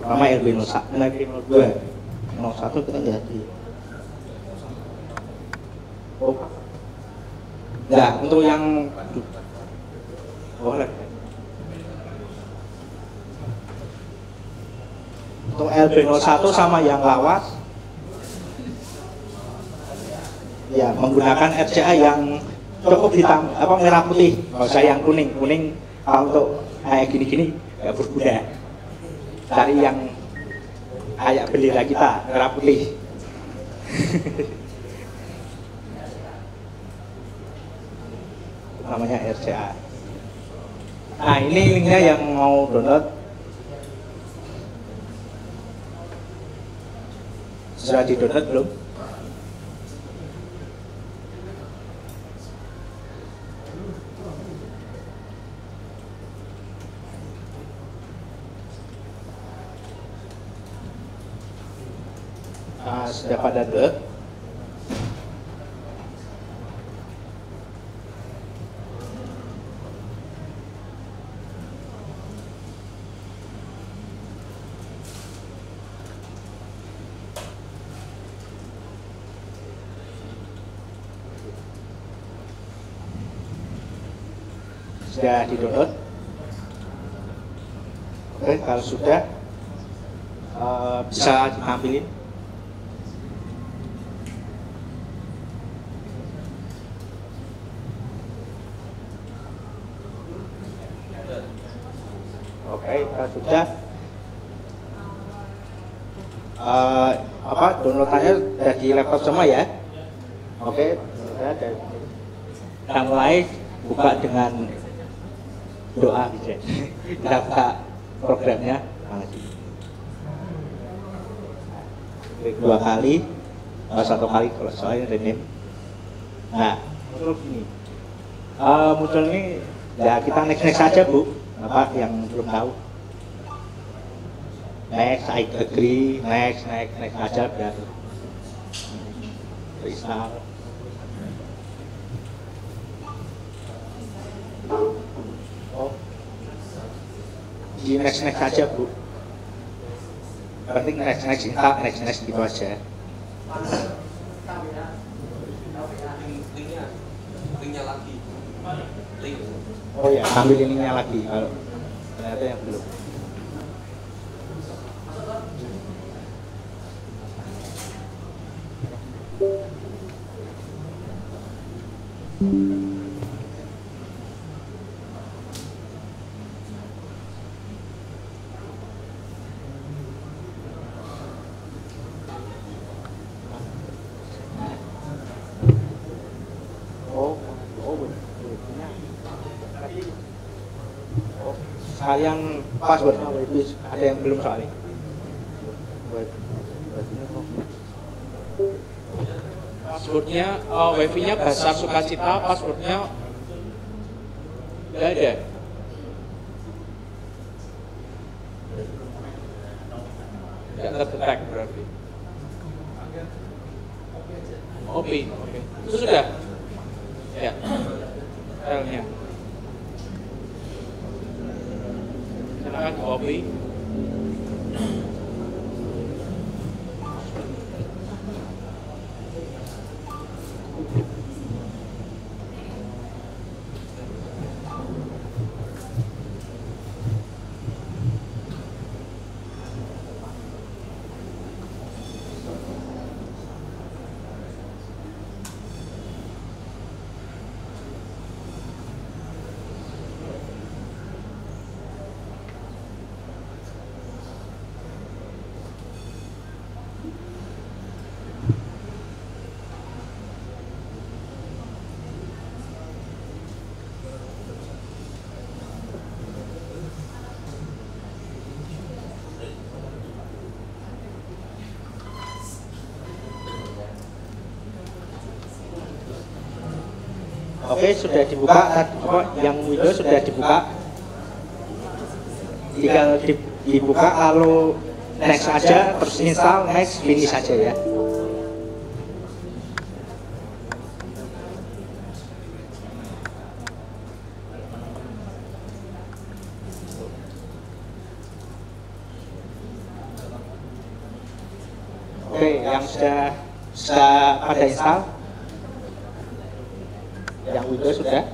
terutama LB 01, LB 02, 01 kita di. Oh. Nah, untuk yang boleh. Untuk LB01 sama yang lawas. Ya menggunakan RCA yang cukup hitam apa merah putih. Nggak usah yang kuning. Kuning kalau untuk kayak gini-gini nggak berguna. Cari yang kayak bendera kita merah putih namanya RCA nah ini linknya yang mau download sudah di download belum? Ah, sudah pada download? sudah di-download. Oke, kalau sudah eh, bisa ditampilin. Oke, kalau sudah eh, apa downloadannya dari laptop semua ya? Oke, sudah dari kita mulai buka dengan doa bisa. Kita buka programnya. Makasih. Oke, Dua kali, eh, satu kali kalau soalnya rename. Nah, muncul gini. Eh, muncul ini, ya kita next next saja bu, apa yang belum tahu. Next, I agree, next, next, next aja biar install. Oh. Di next next aja bu. Penting next next kita next next gitu aja. Oh ya, ambil ininya lagi kalau ternyata yang belum. Oh, password itu ada yang belum soalnya. Passwordnya, uh, wifi-nya Basar Sukacita, passwordnya nggak ada. Nggak terdetek berarti. OP, oke. Itu sudah? Ya. Filenya. Silakan copy. Oke, sudah dibuka. Apa, yang Windows sudah dibuka. Tinggal di- dibuka lalu next aja, terus install, next, finish saja ya. Oke, yang sudah sudah pada install, yang Windows sudah.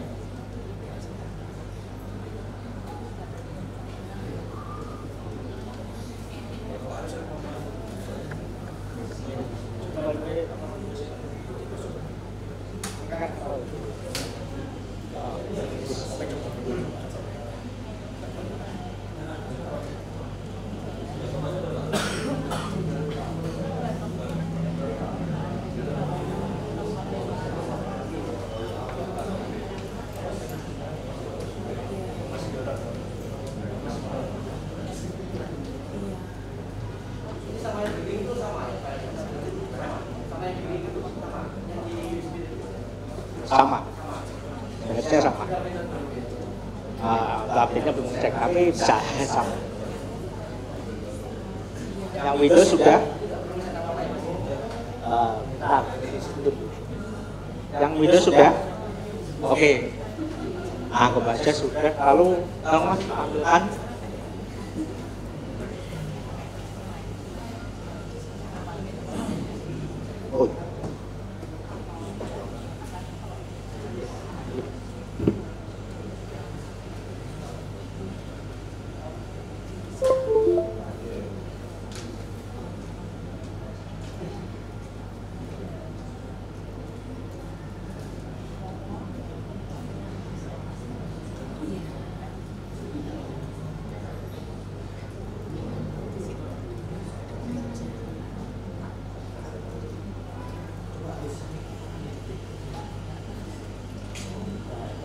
sama Harusnya sama uh, update-nya belum cek tapi bisa sama yang Windows sudah uh, bentar. yang Windows sudah oke anggap aja sudah lalu tolong mas ambilkan oh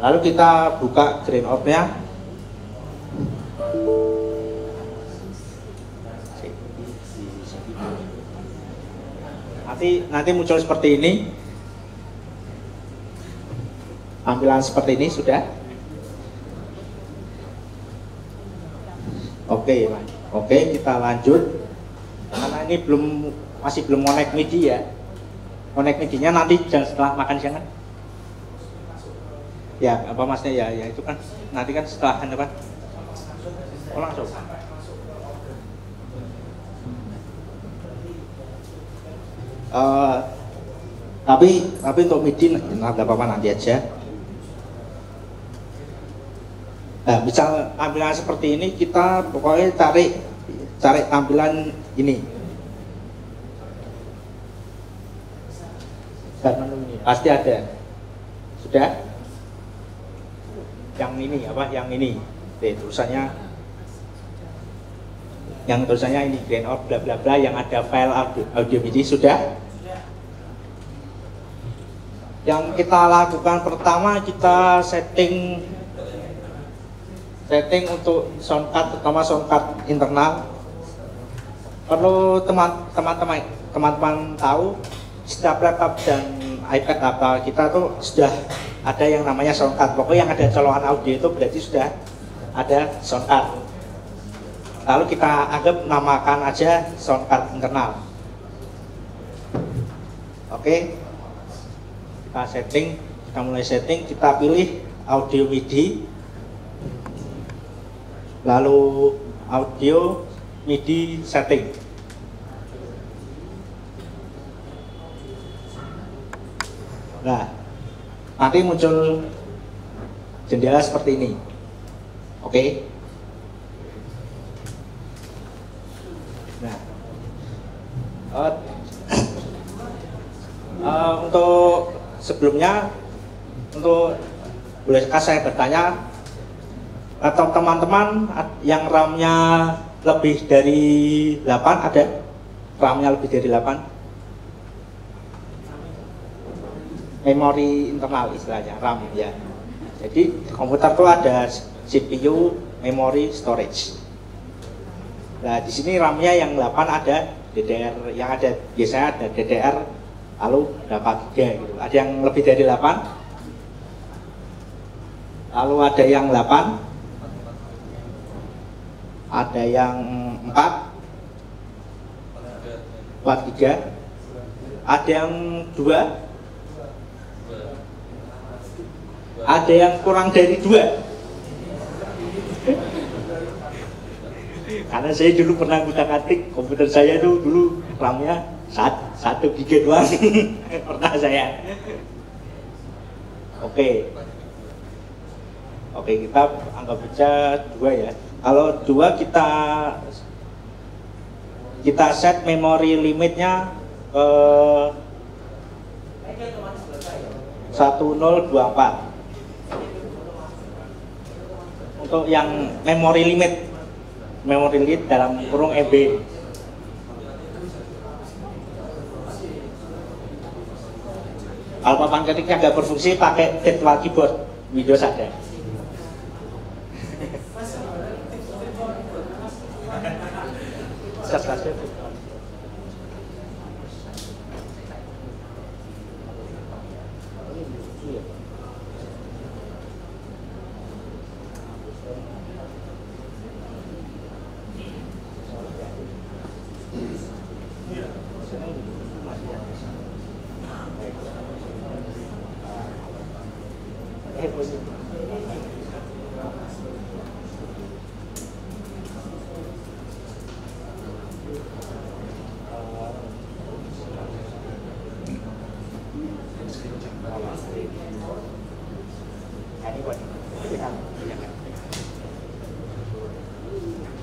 lalu kita buka green off-nya nanti nanti muncul seperti ini. Tampilan seperti ini sudah. Oke oke kita lanjut. Karena ini belum masih belum connect ya. Connect MIDI-nya nanti jangan setelah makan siang kan ya. Apa masnya ya ya itu kan nanti kan setelah kan apa? Oh langsung. Eh, tapi tapi untuk MIDI nggak apa-apa nanti aja. Nah misal tampilan seperti ini kita pokoknya cari cari tampilan menu ini? Pasti ada. Sudah yang ini apa? Yang ini. Oke, tulisannya. Yang tulisannya ini grand out bla bla bla yang ada file audio, audio sudah? Yang kita lakukan pertama kita setting setting untuk soundcard terutama soundcard internal. Perlu teman-teman teman-teman tahu setiap laptop dan iPad apa kita tuh sudah ada yang namanya soundcard pokoknya yang ada colokan audio itu berarti sudah ada soundcard lalu kita anggap namakan aja soundcard internal. Oke. Kita setting kita mulai setting kita pilih audio MIDI. Lalu audio MIDI setting. Nah nanti muncul jendela seperti ini. Oke? Nah. Uh, uh, untuk sebelumnya untuk bolehkah saya bertanya atau teman-teman yang RAM-nya lebih dari 8 ada? RAM-nya lebih dari 8 memori internal istilahnya RAM ya. Jadi komputer itu ada CPU memori storage. Nah di sini RAM-nya yang 8 ada DDR yang ada biasanya ada DDR lalu berapa giga gitu. Ada yang lebih dari 8 lalu ada yang 8 ada yang 4 4 giga ada yang 2 ada yang kurang dari 2 karena saya dulu pernah ngutak atik komputer saya itu dulu RAM-nya satu, satu giga doang. Pernah saya. Oke. Oke kita anggap saja dua ya. Kalau dua kita kita set memori limitnya ke 1024 untuk yang memori limit. Memori limit dalam kurung MB Kalau papan ketiknya nggak berfungsi pakai virtual keyboard Windows ada.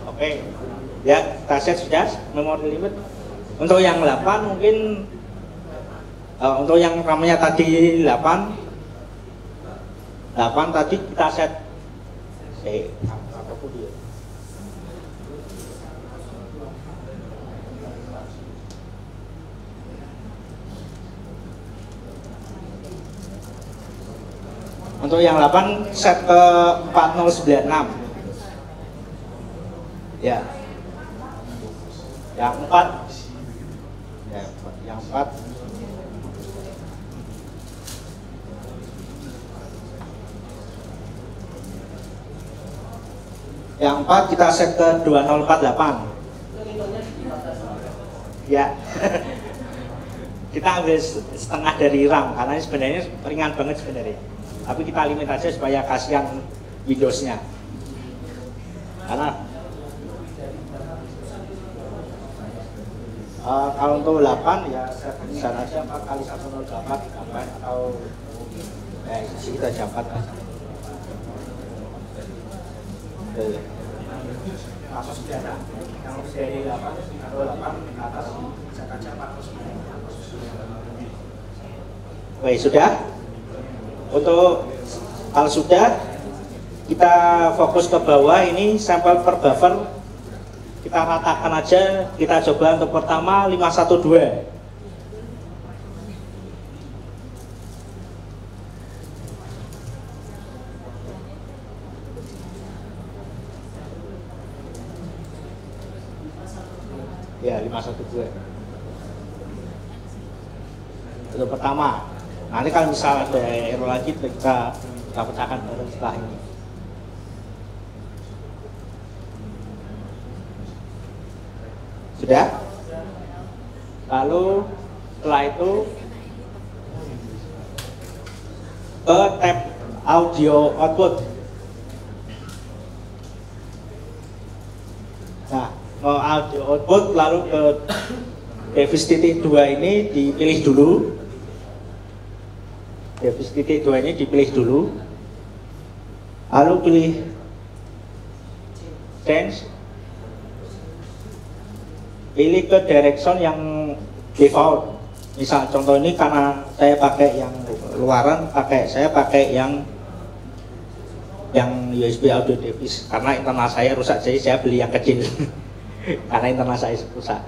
Oke, ya kita set sudah memori limit. Untuk yang 8 mungkin uh, untuk yang ramenya tadi 8 8 tadi kita set eh Untuk yang 8 set ke 4096. Ya. 204 kita set ke 2048 ya kita ambil setengah dari RAM karena ini sebenarnya ringan banget sebenarnya tapi kita limit aja supaya kasihan Windowsnya karena uh, kalau untuk 8 ya bisa aja 4 kali 108 ditambah atau eh kita jabat aja. Okay. Kasus pidana. Yang dari 8 atau 8 ke atas bisa kaca 49 Baik, sudah? Untuk kalau sudah, kita fokus ke bawah. Ini sampel per buffer. Kita ratakan aja, kita coba untuk pertama 512 Ya, 512 Untuk pertama Nanti kalau misal ada error lagi kita kita pecahkan bareng setelah ini. Sudah? Lalu setelah itu ke tab audio output. Nah, output lalu ke device titik dua ini dipilih dulu. Device titik dua ini dipilih dulu. Lalu pilih change. Pilih ke direction yang default. Misal contoh ini karena saya pakai yang luaran pakai saya pakai yang yang USB audio device karena internal saya rusak jadi saya beli yang kecil karena internal saya rusak.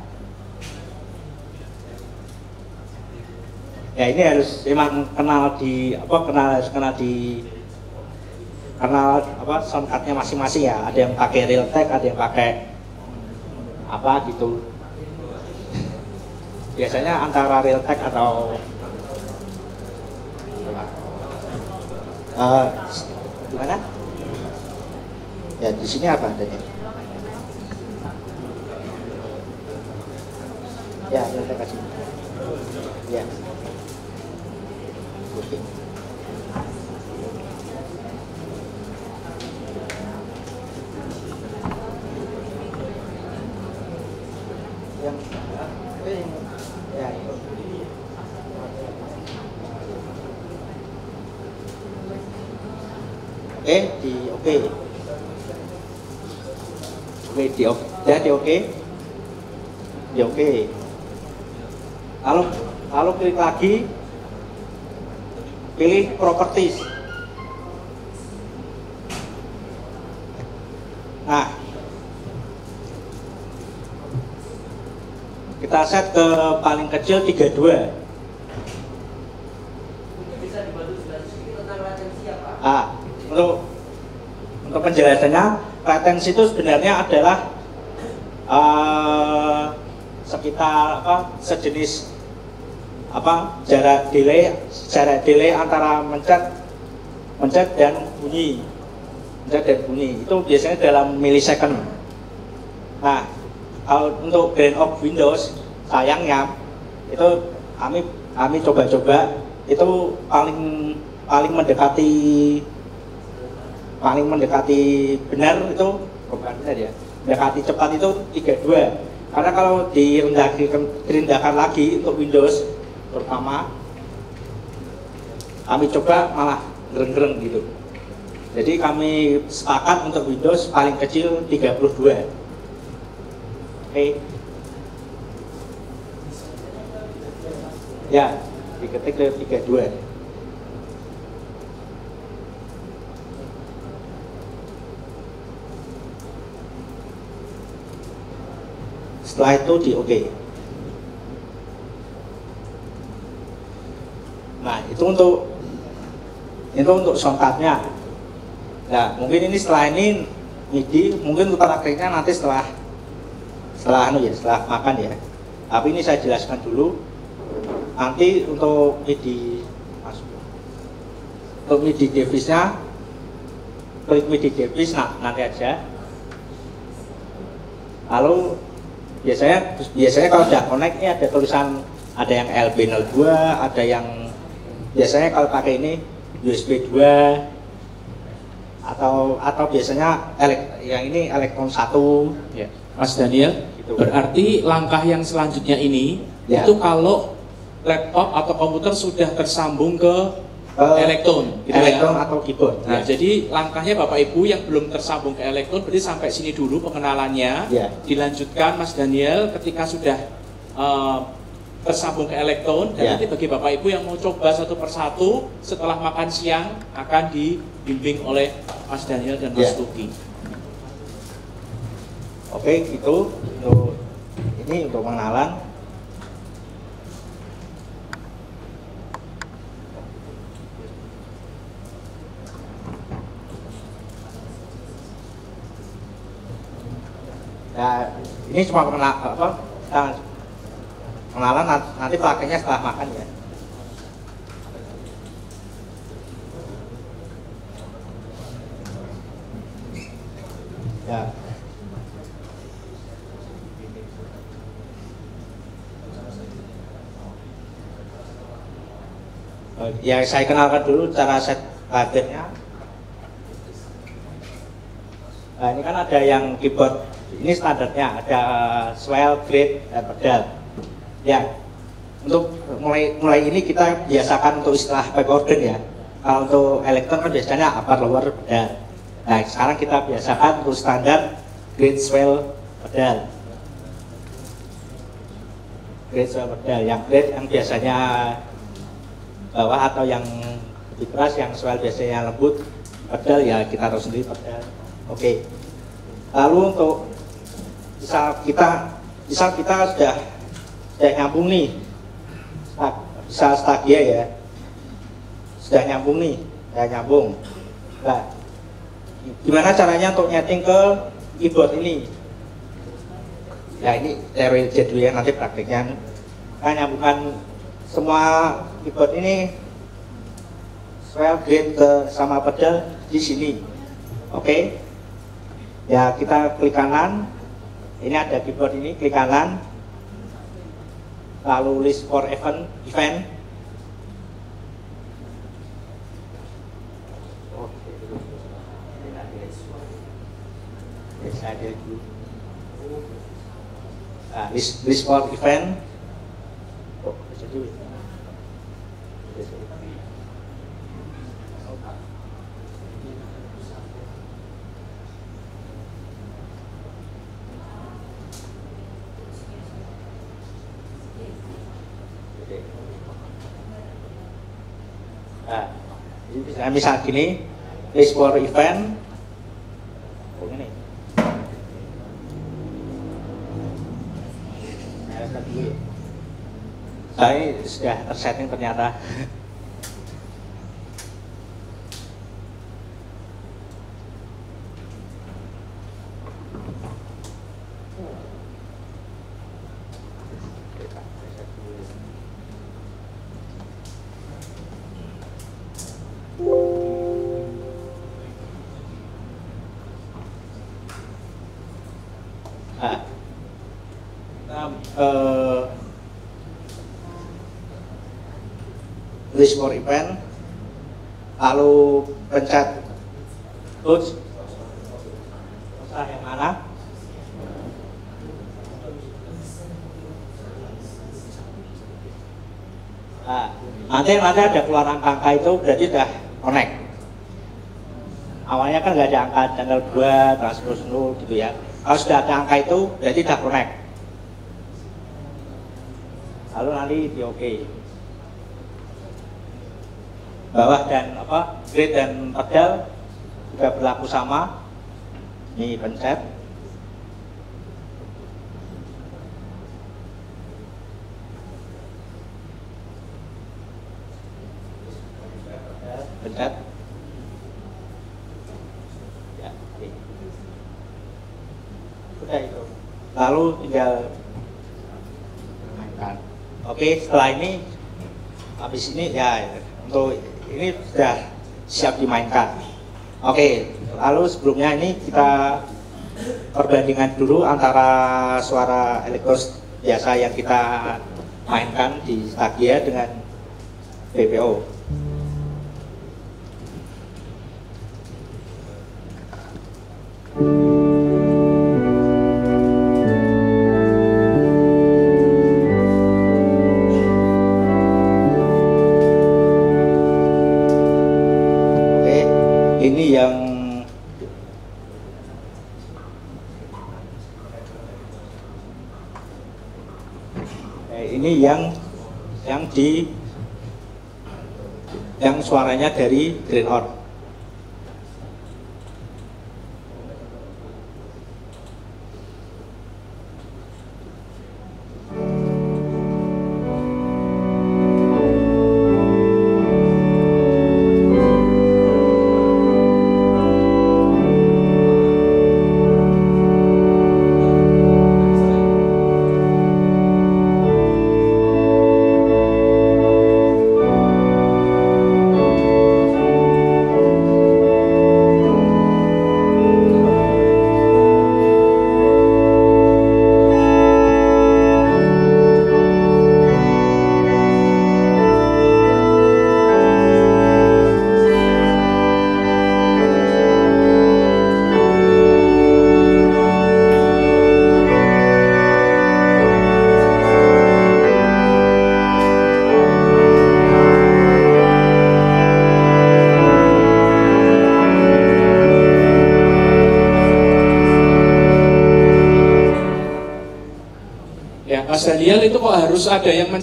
Ya ini harus emang kenal di apa kenal harus kenal di kenal apa soundcardnya masing-masing ya. Ada yang pakai realtek ada yang pakai apa gitu. Biasanya antara realtek atau uh, gimana? Ya di sini apa adanya ya realtek kasih ya Oke. Yang eh, ya itu. Oke, di oke. Oke, di oke. Ya, di oke. Di oke. Lalu lalu klik lagi. Pilih properties. Nah kita set ke paling kecil 32 Bisa dibantu sebelah sini tentang latensi apa? ah, untuk untuk penjelasannya latensi itu sebenarnya adalah uh, sekitar apa sejenis apa jarak delay jarak delay antara mencet mencet dan bunyi. Mencet dan bunyi. Itu biasanya dalam milisecond. Nah untuk grand of Windows sayangnya itu kami kami coba-coba itu paling paling mendekati paling mendekati benar itu benar ya mendekati cepat itu 32 karena kalau direndahkan lagi untuk Windows pertama kami coba malah gereng-gereng gitu. Jadi kami sepakat untuk Windows paling kecil 32 oke. Ya diketik ke 32 setelah itu di oke okay. Nah, itu untuk itu untuk shortcutnya. Nah mungkin ini setelah ini MIDI mungkin prakteknya nanti setelah setelah anu ya setelah makan ya. Tapi ini saya jelaskan dulu. Nanti untuk MIDI masuk untuk MIDI device-nya klik MIDI device nah, nanti aja. Lalu biasanya biasanya kalau sudah connect ini ada tulisan ada yang LB02 ada yang biasanya kalau pakai ini USB 2 atau atau biasanya elek, yang ini elektron satu Ya, Mas Daniel, Gitu. berarti langkah yang selanjutnya ini Ya. itu kalau laptop atau komputer sudah tersambung ke Ke elektron, gitu elektron ya. atau keyboard Nah, ya. jadi langkahnya Bapak Ibu yang belum tersambung ke elektron berarti sampai sini dulu pengenalannya. Ya. Dilanjutkan Mas Daniel ketika sudah eh, tersambung ke elektron dan Ya. nanti bagi Bapak Ibu yang mau coba satu persatu setelah makan siang akan dibimbing oleh Mas Daniel dan Mas Ya. Tuki. oke gitu untuk ini untuk pengenalan Ya, ini cuma pengenal apa? kita Nan- nanti pakainya setelah makan ya. Ya. Ya saya kenalkan dulu cara set hardware-nya. Nah, ini kan ada yang keyboard ini standarnya ada swell, grade, dan pedal. Ya, untuk mulai mulai ini kita biasakan untuk istilah pipe organ ya. Kalau untuk elektron kan biasanya upper lower pedal. Nah sekarang kita biasakan untuk standar grade swell pedal. Grade swell pedal yang grade yang biasanya bawah atau yang lebih keras yang swell biasanya lembut pedal ya kita taruh sendiri pedal. Oke. Lalu untuk misal kita misal kita sudah sudah nyambung nih. Sta- misal stagia ya. Sudah nyambung nih. Sudah nyambung. Nah gimana caranya untuk nyeting ke keyboard ini? Ya ini teori jadulnya nanti prakteknya kita nyambungkan semua keyboard ini swell grade ke sama pedal di sini. Oke? Ya kita klik kanan. Ini ada keyboard ini klik kanan lalu list for event event. Ada. Nah, list, list for event. Oh, bisa dulu. Oke. Nah, ini bisa misal gini, list for event. Saya sudah tersetting ternyata. Nah, kita eh, list for event, lalu pencet touch, Pencet yang mana? Nah, nanti nanti ada keluar angka-angka itu berarti sudah connect. Awalnya kan nggak ada angka channel 2, transpose 0 gitu ya. Kalau sudah ada angka itu berarti sudah connect. Lalu nanti di oke. Bawah dan apa grid dan pedal juga berlaku sama. Ini. Pencet. udah itu lalu tinggal mainkan oke setelah ini habis ini ya untuk ini sudah siap dimainkan. Oke lalu sebelumnya ini kita perbandingan dulu antara suara elektros biasa yang kita mainkan di Stagia dengan BPO ini yang Eh, ini yang yang di yang suaranya dari green on.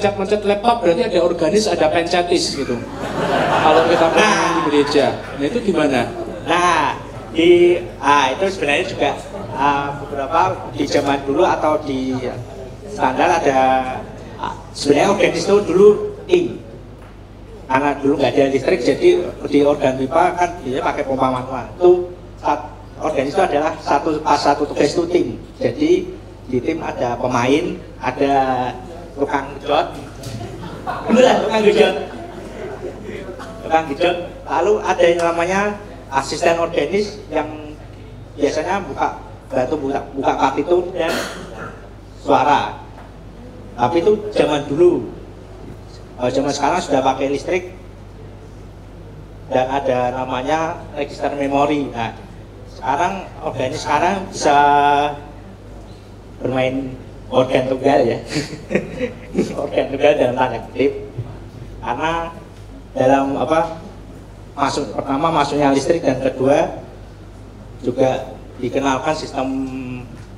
Mencet-mencet laptop berarti ada organis, ada pencetis gitu. Kalau kita main di gereja, nah itu gimana? Nah, di ah itu sebenarnya juga ah, beberapa di zaman dulu atau di standar ada ah, sebenarnya organis itu dulu tim karena dulu nggak ada listrik jadi di organ pipa kan biasanya pakai pompa manual itu sat- organis itu adalah satu pas satu tugas itu tim jadi di tim ada pemain ada tukang gedot tukang gedot lalu ada yang namanya asisten organis yang biasanya buka batu buka, buka partitur dan suara. Tapi itu zaman dulu. Kalau zaman sekarang sudah pakai listrik. Dan ada namanya register memori. Nah sekarang organis sekarang bisa bermain organ tunggal ya. Organ tunggal dalam tanda kutip karena dalam apa masuk pertama masuknya listrik dan kedua juga dikenalkan sistem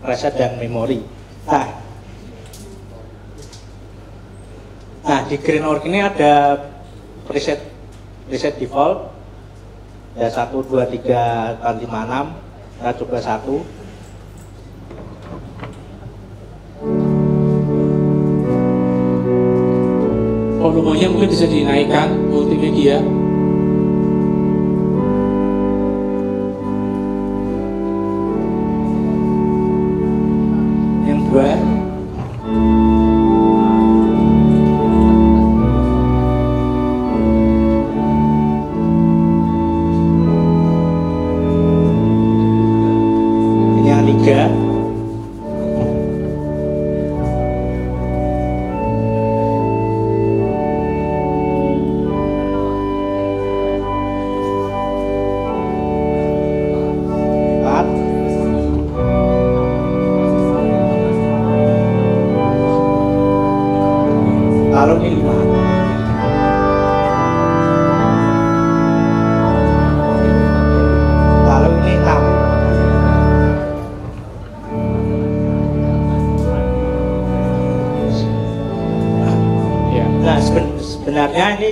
reset dan memori. Nah, nah di Green Org ini ada preset preset default. Ya satu dua tiga lima enam. Kita coba satu Volumenya mungkin bisa dinaikkan multimedia.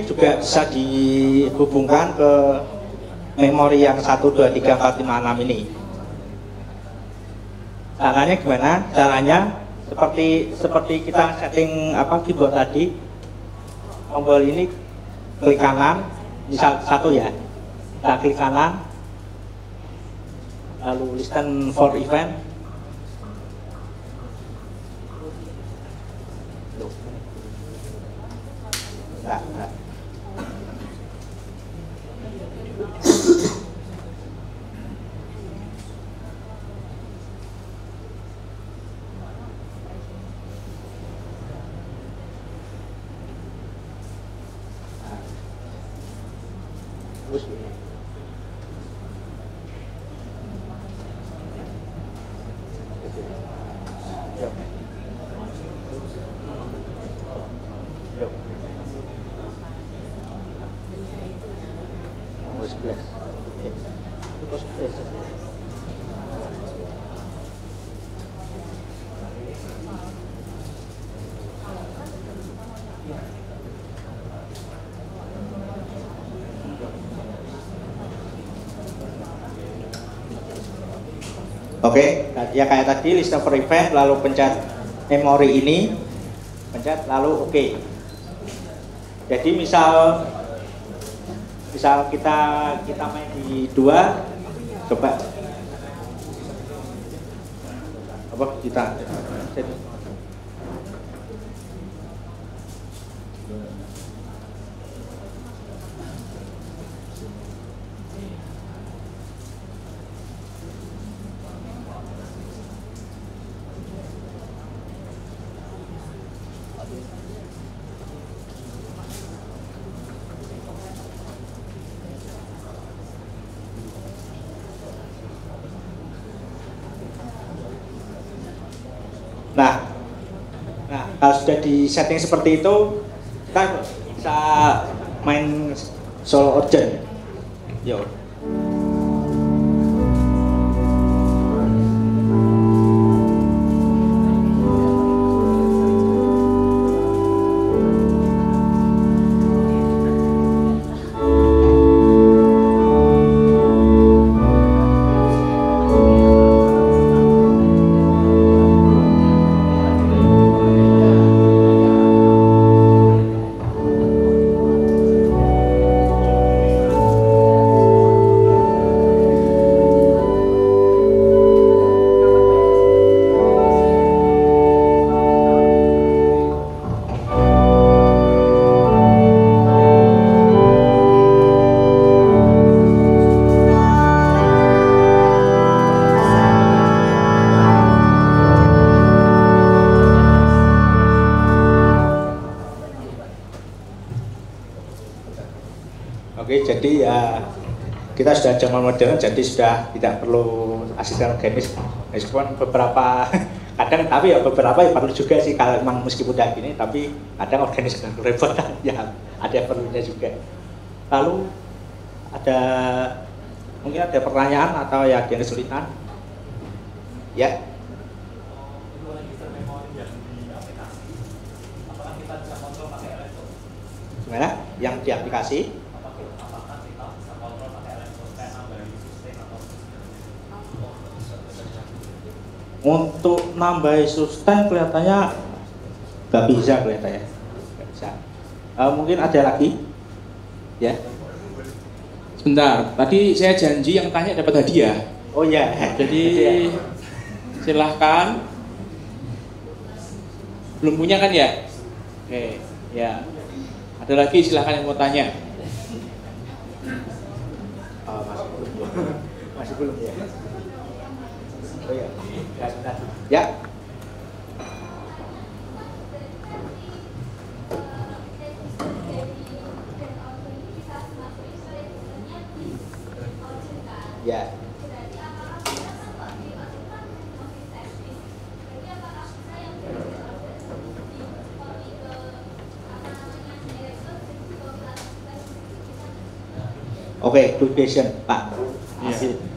Juga bisa dihubungkan ke memori yang 1, 2, 3, 4, 5, 6 ini. Caranya gimana? caranya seperti seperti kita setting apa keyboard tadi. Tombol ini klik kanan misal satu ya. Kita klik kanan lalu listen for event Nah, nah. Terus ini. Yuk. Yuk. Oh, sebelah. Itu kos sebelah. Oke, nah, ya kayak tadi list of event lalu pencet memori ini, pencet lalu oke. Jadi misal misal kita kita main di dua, coba. Apa kita Nah, nah kalau sudah di setting seperti itu, kita bisa main solo urgent. Yo. Modern, jadi sudah tidak perlu asisten organis. Meskipun beberapa kadang, tapi ya beberapa ya perlu juga sih kalau memang meskipun udah gini, tapi kadang organis agak kerepotan, ya ada perlunya juga. Lalu ada mungkin ada pertanyaan atau ya ada yang kesulitan? Ya. Gimana? Yang di aplikasi? Untuk nambah sustain kelihatannya nggak bisa kelihatannya. Nggak bisa. Eh, mungkin ada lagi? Ya. Sebentar, tadi saya janji yang tanya dapat hadiah. Oh ya. Jadi silahkan. Belum punya kan ya? Oke, ya. Ada lagi silahkan yang mau tanya. Oh, masih belum. Masih belum ya. Oh ya. Ya. Ya. Ya. Oke, good question, Pak. Iya.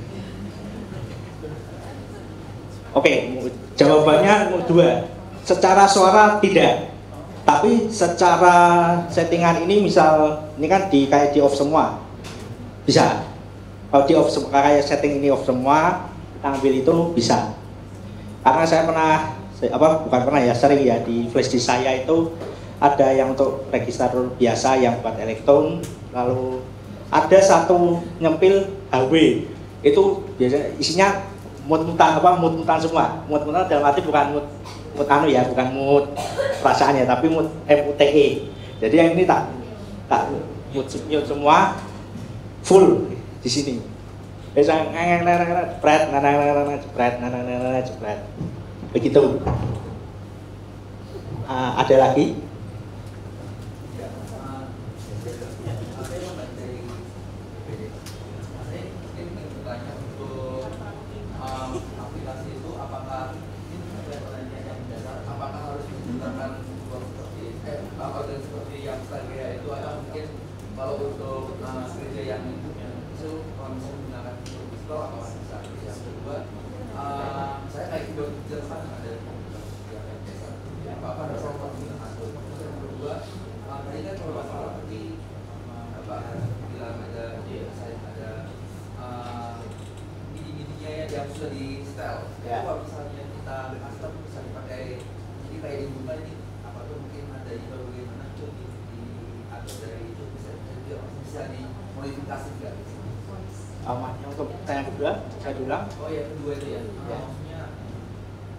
Oke, jawabannya dua. Secara suara tidak, tapi secara settingan ini misal ini kan di kayak di off semua, bisa. Kalau di off semua kayak setting ini off semua, kita ambil itu bisa. Karena saya pernah apa bukan pernah ya sering ya di flash disk saya itu ada yang untuk register biasa yang buat elektron, lalu ada satu nyempil HW itu biasanya isinya mut-mutan apa mut-mutan semua mut-mutan dalam arti bukan mut mut anu ya bukan mut perasaannya tapi mut MUTE Jadi yang ini tak tak mute semua full di sini. Bisa ngang ngang ngang jepret, ngang ngang ngang jepret, ngang ngang ngang jepret. Begitu. Ah, ada lagi? kalau untuk uh, gereja yang itu kalau misalnya menggunakan pistol atau bisa yang kedua uh, saya kayak ikut jelaskan ada apa apa ada soal penggunaan terus yang kedua uh, tadi kan kalau masalah seperti bapak bilang ada saya ada uh, midi-midinya ya yang sudah di style Ya. kalau misalnya kita custom bisa dipakai jadi kayak di rumah ini apa tuh mungkin ada juga bagaimana tuh di, di atau dari itu bisa bisa, bisa dimodifikasi juga Aman. Yang untuk pertanyaan kedua, saya ulang. oh ya kedua itu ya, Ya. maksudnya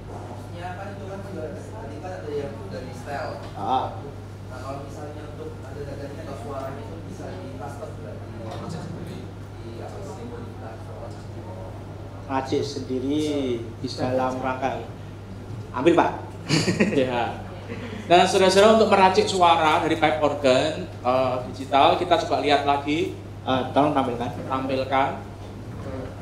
maksudnya kan itu kan juga ada tadi kan ada yang dari style Ah, nah kalau misalnya untuk ada dadanya atau suaranya itu bisa di custom berarti di apa sih modifikasi ngajik sendiri dalam rangka ambil pak Ya. Nah, saudara-saudara untuk meracik suara dari pipe organ eh, digital, kita coba lihat lagi, Eh, tolong tampilkan tampilkan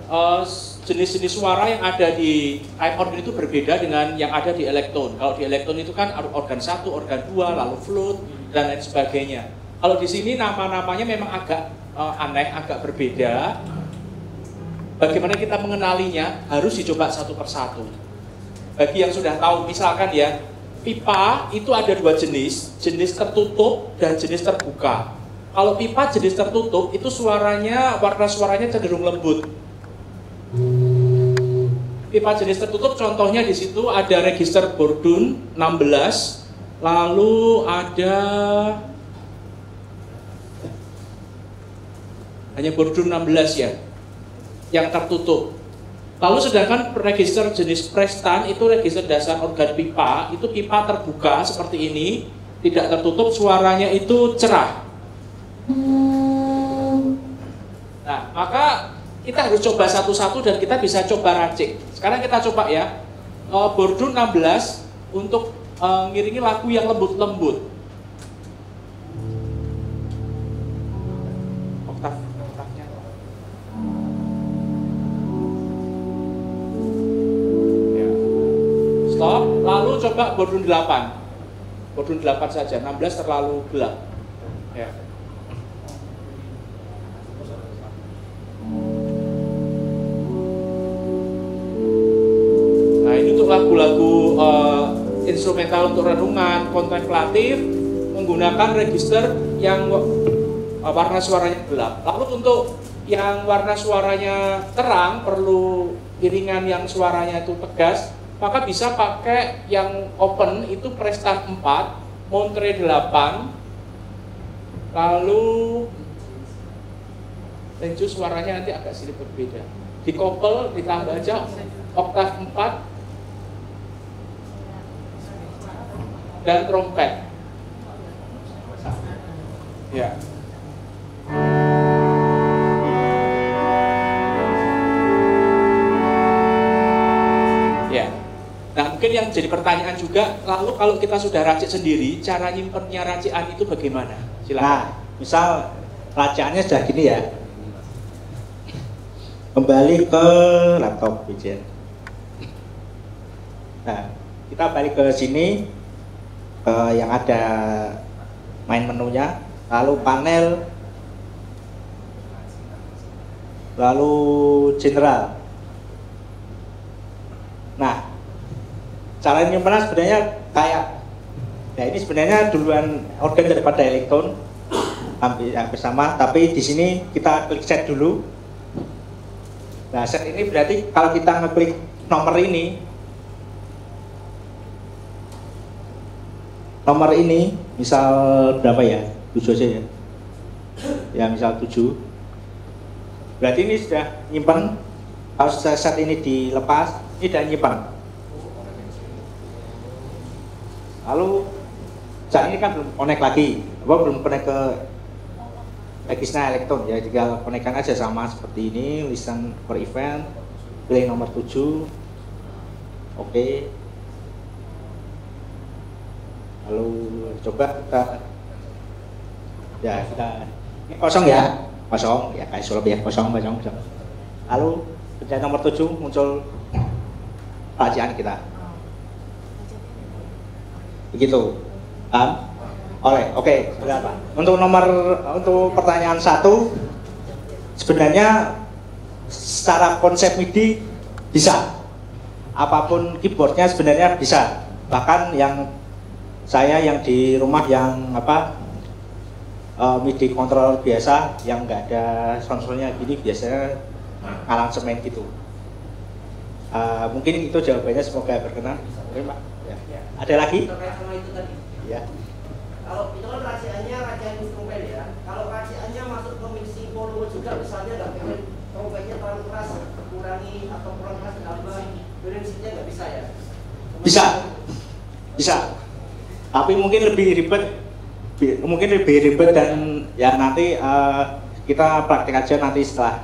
Eh, jenis-jenis suara yang ada di pipe organ itu berbeda dengan yang ada di elektron. Kalau di elektron itu kan ada organ satu, organ dua, lalu flute dan lain sebagainya. Kalau di sini nama-namanya memang agak eh, aneh, agak berbeda. Bagaimana kita mengenalinya harus dicoba satu persatu. Bagi yang sudah tahu, misalkan ya, pipa itu ada dua jenis, jenis tertutup dan jenis terbuka. Kalau pipa jenis tertutup itu suaranya, warna suaranya cenderung lembut. Pipa jenis tertutup contohnya di situ ada register Bordun 16, lalu ada hanya Bordun 16 ya, yang tertutup. Lalu sedangkan register jenis Prestan itu register dasar organ pipa, itu pipa terbuka seperti ini, tidak tertutup, suaranya itu cerah. Nah, maka kita harus coba satu-satu dan kita bisa coba racik. Sekarang kita coba ya, eh, Bordun 16 untuk eh, ngiringi lagu yang lembut-lembut. Stop, lalu coba bordun 8 Bordun 8 saja, 16 terlalu gelap. Ya. Nah ini untuk lagu-lagu eh, instrumental untuk renungan, kontemplatif Menggunakan register yang eh, warna suaranya gelap. Lalu untuk yang warna suaranya terang perlu iringan yang suaranya itu tegas maka bisa pakai yang open itu Prestan 4 Montre 8 lalu Lenju suaranya nanti agak sedikit berbeda dikopel ditambah aja oktav 4 dan trompet ya Ya. Yang jadi pertanyaan juga, lalu kalau kita sudah racik sendiri, cara nyimpennya racikan itu bagaimana? nah Silakan. misal racaannya sudah gini ya kembali ke laptop Wijen nah kita balik ke sini ke yang ada main menunya lalu panel lalu general nah cara nyimpenan sebenarnya kayak nah ini sebenarnya duluan organ daripada elektron hampir, hampir sama. Tapi di sini kita klik set dulu. Nah set ini berarti kalau kita ngeklik nomor ini nomor ini misal berapa ya? 7 aja ya. Ya misal 7 berarti ini sudah nyimpan. Kalau set ini dilepas ini sudah nyimpan lalu saat ini kan belum connect lagi, apa belum connect ke Regisna Elektron ya, tinggal konekkan aja sama seperti ini, listen per event, pilih nomor 7, oke. Lalu coba kita, ya kita, ini kosong ya, kosong, ya kayak sulap ya, kosong, kosong, kosong. Lalu pencet nomor 7 muncul bacaan kita. Begitu. Paham? Oke, berapa? Untuk nomor untuk pertanyaan satu, sebenarnya secara konsep MIDI bisa. Apa pun keyboardnya sebenarnya bisa. Bahkan yang saya yang di rumah yang apa uh, MIDI controller biasa yang nggak ada konsolnya gini biasanya aransemen gitu. Uh, mungkin itu jawabannya semoga berkenan. Oke, Pak. Ada lagi? Terkait sama itu tadi. Ya. Kalau itu kan rahasianya racian instrumen ya. Kalau rahasianya masuk ke mixing volume juga misalnya nggak pengen trompetnya terlalu keras, kurangi atau kurang keras tambah, prinsipnya nggak bisa ya. Bisa. Bisa. Tapi mungkin lebih ribet mungkin lebih ribet dan ya nanti eh, kita praktek aja nanti setelah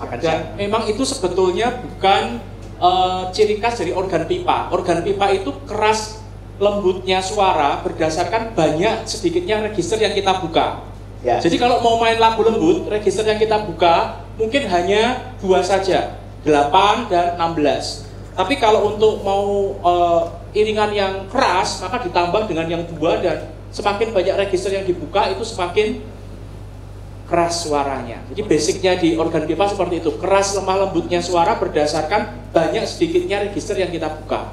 makan siang. Dan memang itu sebetulnya bukan eh, ciri khas dari organ pipa. Organ pipa itu keras lembutnya suara berdasarkan banyak sedikitnya register yang kita buka. Ya. Jadi kalau mau main lagu lembut, register yang kita buka mungkin hanya dua saja, 8 dan 16. Tapi kalau untuk mau eh, iringan yang keras, maka ditambah dengan yang dua dan semakin banyak register yang dibuka itu semakin keras suaranya. Jadi basicnya di organ pipa seperti itu, keras lemah lembutnya suara berdasarkan banyak sedikitnya register yang kita buka.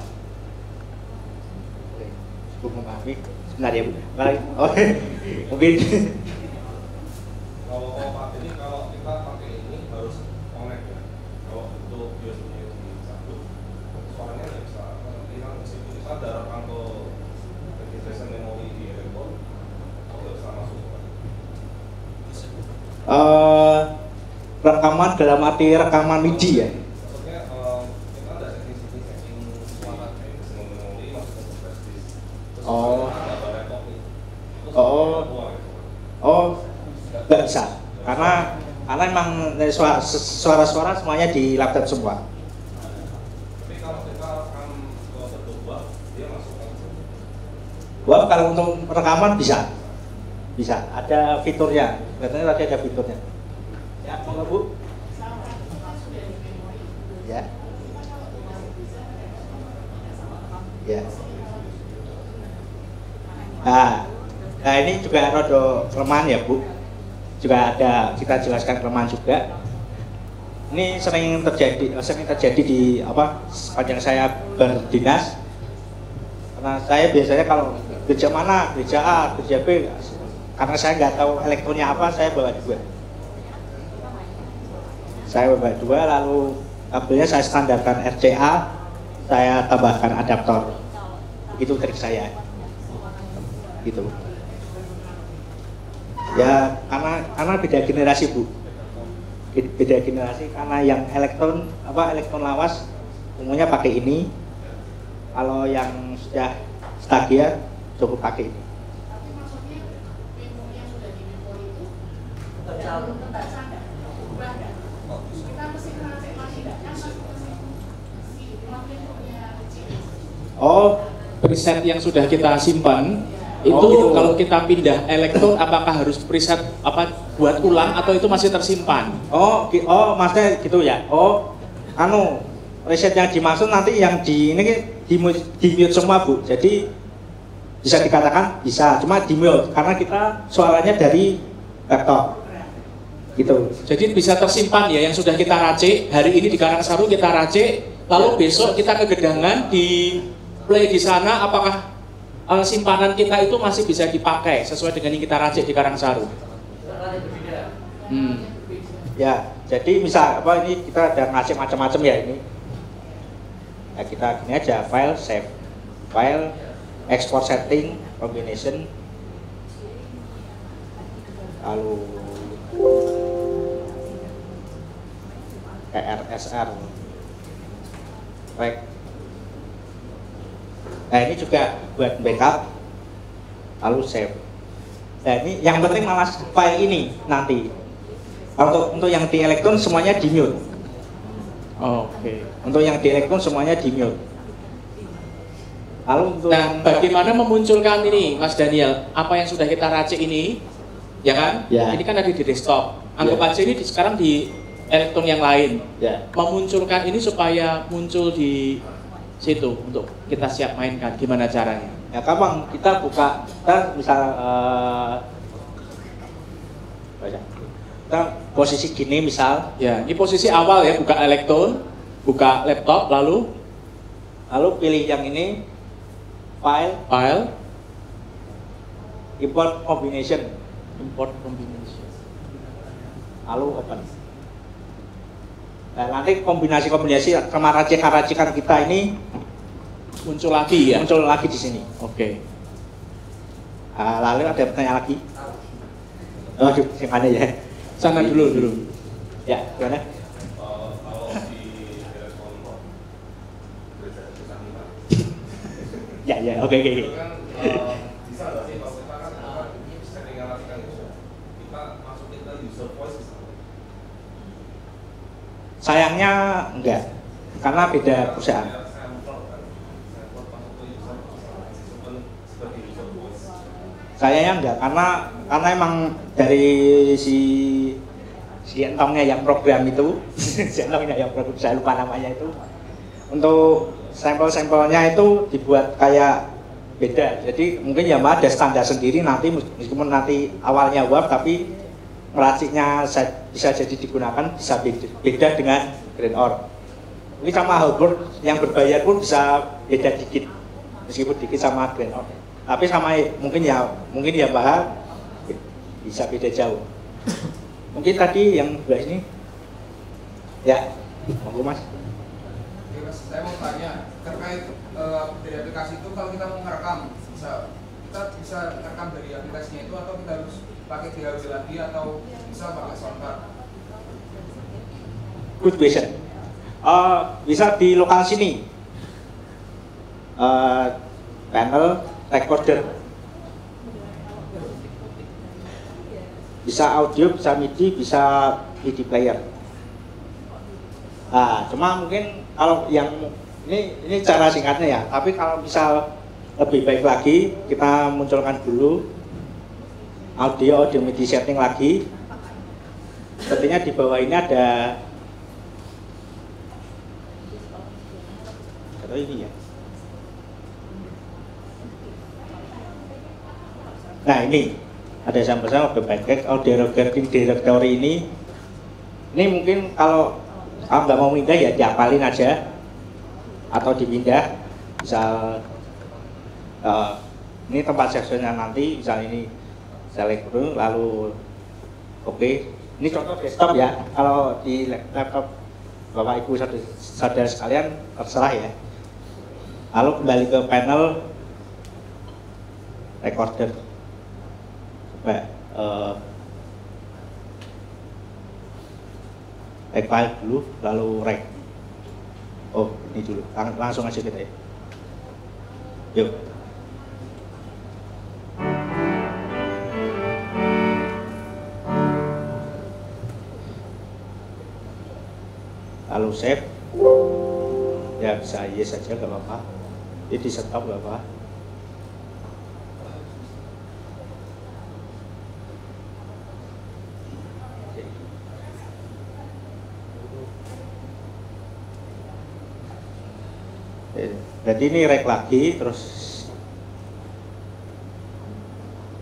Bu memahami. Sebentar ya Bu. Oh, mungkin kalau kalau pakai ini kalau kita pakai ini harus connect ya kalau untuk biasanya di satu suaranya nggak bisa nanti kan meskipun kita ada rekaman ke registration memori di handphone kok nggak bisa masuk Pak? eh, rekaman dalam arti rekaman MIDI ya. maksudnya em, kita ada setting setting setting suara kayak registration memori masuk ke flash disk terus Oh. ada ada laptop nih Terus Oh. Oh, nggak bisa. Karena karena emang suara- suara-suara semuanya di laptop semua. masuk kan Wah, kalau untuk rekaman bisa. Bisa, ada fiturnya. Katanya tadi ada fiturnya. Ya, monggo Bu. Ya. Ya. Nah, nah ini juga rodo kelemahan ya Bu. Juga ada kita jelaskan kelemahan juga. Ini sering terjadi, sering terjadi di apa sepanjang saya berdinas karena saya biasanya kalau gereja mana, gereja A, gereja B, karena saya nggak tahu elektronnya apa, saya bawa dua. Saya bawa dua, lalu kabelnya saya standarkan RCA, saya tambahkan adaptor. Itu trik saya. Gitu. Ya, karena karena beda generasi bu, beda generasi karena yang elektron apa elektron lawas umumnya pakai ini, kalau yang sudah stagia cukup pakai ini. Oh, preset yang sudah kita simpan itu Oh, gitu. kalau kita pindah elektron apakah harus preset apa buat ulang atau itu masih tersimpan? Oh, oh, maksudnya gitu ya. Oh, anu reset yang dimaksud nanti yang di ini di, di mute semua bu. Jadi bisa dikatakan bisa, cuma di mute karena kita suaranya dari laptop. Gitu. Jadi bisa tersimpan ya yang sudah kita racik hari ini di Karangsaru kita racik lalu besok kita ke Gedangan di play di sana apakah eh, simpanan kita itu masih bisa dipakai sesuai dengan yang kita racik di ada berbeda. Hmm. Ya, jadi misal apa ini kita ada ngasih macam-macam ya ini. Ya kita gini aja file save, file export setting combination, lalu ERSR, rec. Nah ini juga buat backup. lalu save. Nah ini yang penting malah file ini nanti. Untuk untuk yang di elektron semuanya di mute. Oke. Untuk yang di elektron semuanya di mute. Lalu untuk Nah, bagaimana memunculkan ini, Mas Daniel? Apa yang sudah kita racik ini, ya kan? Ya. Ini kan ada di desktop. Anggap Ya. aja ini di- sekarang di elektron yang lain. ya Memunculkan ini supaya muncul di situ untuk kita siap mainkan. Gimana caranya? ya gampang kita buka kita misal eh, baca. kita posisi gini misal Ya, ini posisi awal ya, buka elektron, buka laptop, lalu lalu pilih yang ini file file, import combination import combination. lalu open nah nanti kombinasi-kombinasi sama racikan-racikan kita ini Muncul lagi ya? muncul lagi di sini Oke. Ah, lalu ada pertanyaan lagi oh di gimana ya Sana dulu dulu. ya gimana ya ya oke itu oke. nggak? sayangnya enggak karena beda perusahaan Kayak sampel kan sampel masuk ke user simpen sebagai user voice sayangnya enggak karena karena emang dari si si entongnya yang program itu si entongnya yang program saya lupa namanya itu. Untuk sampel-sampelnya itu dibuat kayak beda. Jadi mungkin ya mbak ada standar sendiri nanti meskipun nanti awalnya WAV tapi meraciknya sa- bisa jadi digunakan bisa beda, beda dengan Green Or ini sama Halberd yang berbayar pun bisa beda dikit meskipun dikit sama Green Or tapi sama mungkin ya mungkin ya mbak bisa beda jauh. Mungkin tadi yang sebelah ini ya monggo mas. Mas, saya mau tanya terkait eh, dari aplikasi itu kalau kita mau ngerekam bisa kita bisa ngerekam dari aplikasinya itu atau kita harus pakai DAW lagi atau bisa pakai soundcard? good question. Eh, bisa di lokal sini. Eh, panel recorder. Bisa audio bisa MIDI bisa MIDI player. Nah cuma mungkin kalau yang ini ini cara singkatnya ya. Tapi kalau misal lebih baik lagi kita munculkan dulu audio audio MIDI setting lagi. Sepertinya di bawah ini ada atau ini ya nah ini ada sama-sama berbagai audio recording directory ini ini. Mungkin kalau kalau nggak mau pindah ya diapalin aja. Atau dipindah. Misal eh, ini tempat seksinya nanti misal ini select dulu lalu oke. Ini contoh desktop. ya. Kalau di laptop bapak ibu saudara, saudara sekalian terserah ya. Lalu kembali ke panel recorder eh, rek file dulu lalu rek. Oh ini dulu. Lang- langsung aja kita ya. Yuk. Lalu save. Ya bisa yes saja nggak apa-apa. Ini di stop nggak apa Berarti ini rek lagi terus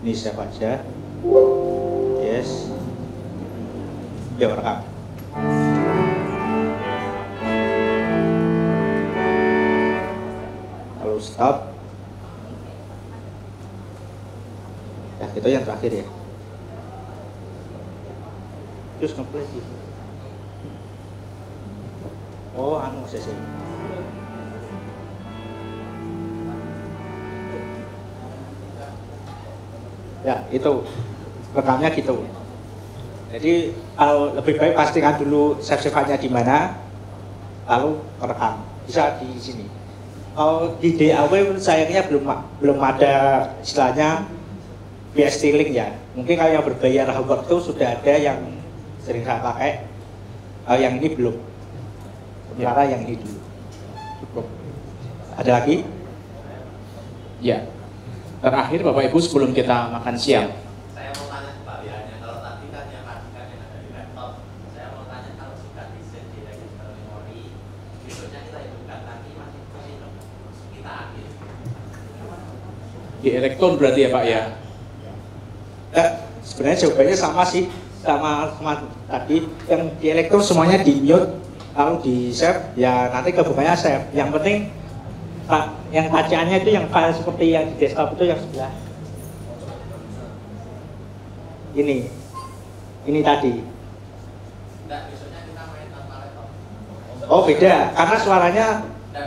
ini save aja? Yes. Yuk rekam. Lalu stop. Ya itu yang terakhir ya. Terus sih. Oh anu sesi ya itu rekamnya gitu jadi kalau lebih baik pastikan dulu save save di mana lalu rekam bisa di sini kalau di DAW sayangnya belum belum ada istilahnya bias stealing ya. Mungkin kalau yang berbayar homework itu sudah ada yang sering saya pakai. Kalau yang ini belum. Sementara yang ini dulu. Cukup. Ada lagi? Ya. Terakhir Bapak Ibu sebelum kita makan siang. Saya mau tanya ke Pak Wirannya, kalau tadi kan yang tadi yang ada di laptop, saya mau tanya kalau sudah di set di register memori, besoknya kita hidupkan lagi masih masih dong, kita ambil. Di elektron berarti ya Pak ya. Eh, sebenarnya jawabannya sama sih sama sama tadi yang di elektron semuanya di mute kalau di save ya nanti kebukanya save yang penting yang bacaannya itu yang file seperti yang di desktop itu yang sebelah ini ini tadi Enggak, besoknya kita main tanpa laptop. oh beda karena suaranya ya?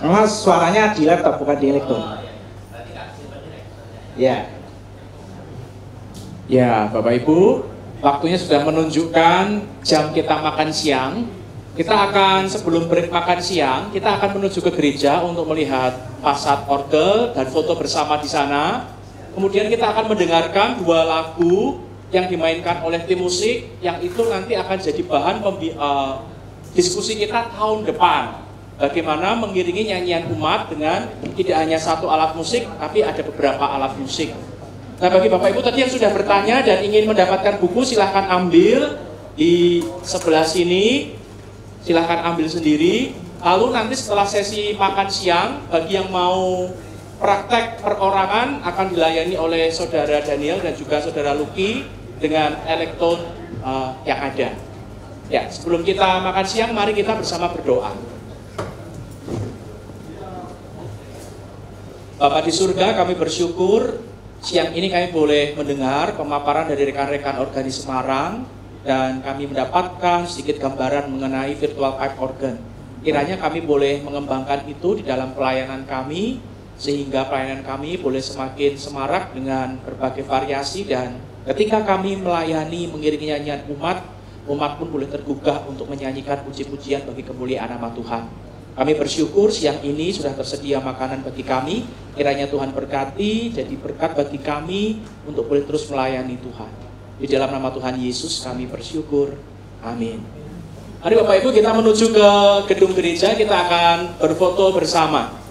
memang suaranya di laptop bukan di elektron Oh iya, iya. di registernya. ya Ya, Bapak Ibu, waktunya sudah menunjukkan jam kita makan siang. Kita akan sebelum break makan siang, kita akan menuju ke gereja untuk melihat fasad orgel dan foto bersama di sana. Kemudian kita akan mendengarkan dua lagu yang dimainkan oleh tim musik yang itu nanti akan jadi bahan pembi- eh, diskusi kita tahun depan. Bagaimana mengiringi nyanyian umat dengan tidak hanya satu alat musik, tapi ada beberapa alat musik. Nah bagi Bapak Ibu tadi yang sudah bertanya dan ingin mendapatkan buku silahkan ambil di sebelah sini silahkan ambil sendiri. Lalu nanti setelah sesi makan siang bagi yang mau praktek perorangan akan dilayani oleh saudara Daniel dan juga saudara Luki dengan elektron eh, yang ada. Ya sebelum kita makan siang mari kita bersama berdoa. Bapak di surga kami bersyukur siang ini kami boleh mendengar pemaparan dari rekan-rekan organis Semarang dan kami mendapatkan sedikit gambaran mengenai virtual pipe organ. Kiranya kami boleh mengembangkan itu di dalam pelayanan kami sehingga pelayanan kami boleh semakin semarak dengan berbagai variasi dan ketika kami melayani mengiringi nyanyian umat, umat pun boleh tergugah untuk menyanyikan puji-pujian bagi kemuliaan nama Tuhan. Kami bersyukur siang ini sudah tersedia makanan bagi kami. Kiranya Tuhan berkati, jadi berkat bagi kami untuk boleh terus melayani Tuhan. Di dalam nama Tuhan Yesus kami bersyukur. Amin. Mari Bapak Ibu kita menuju ke gedung gereja, kita akan berfoto bersama.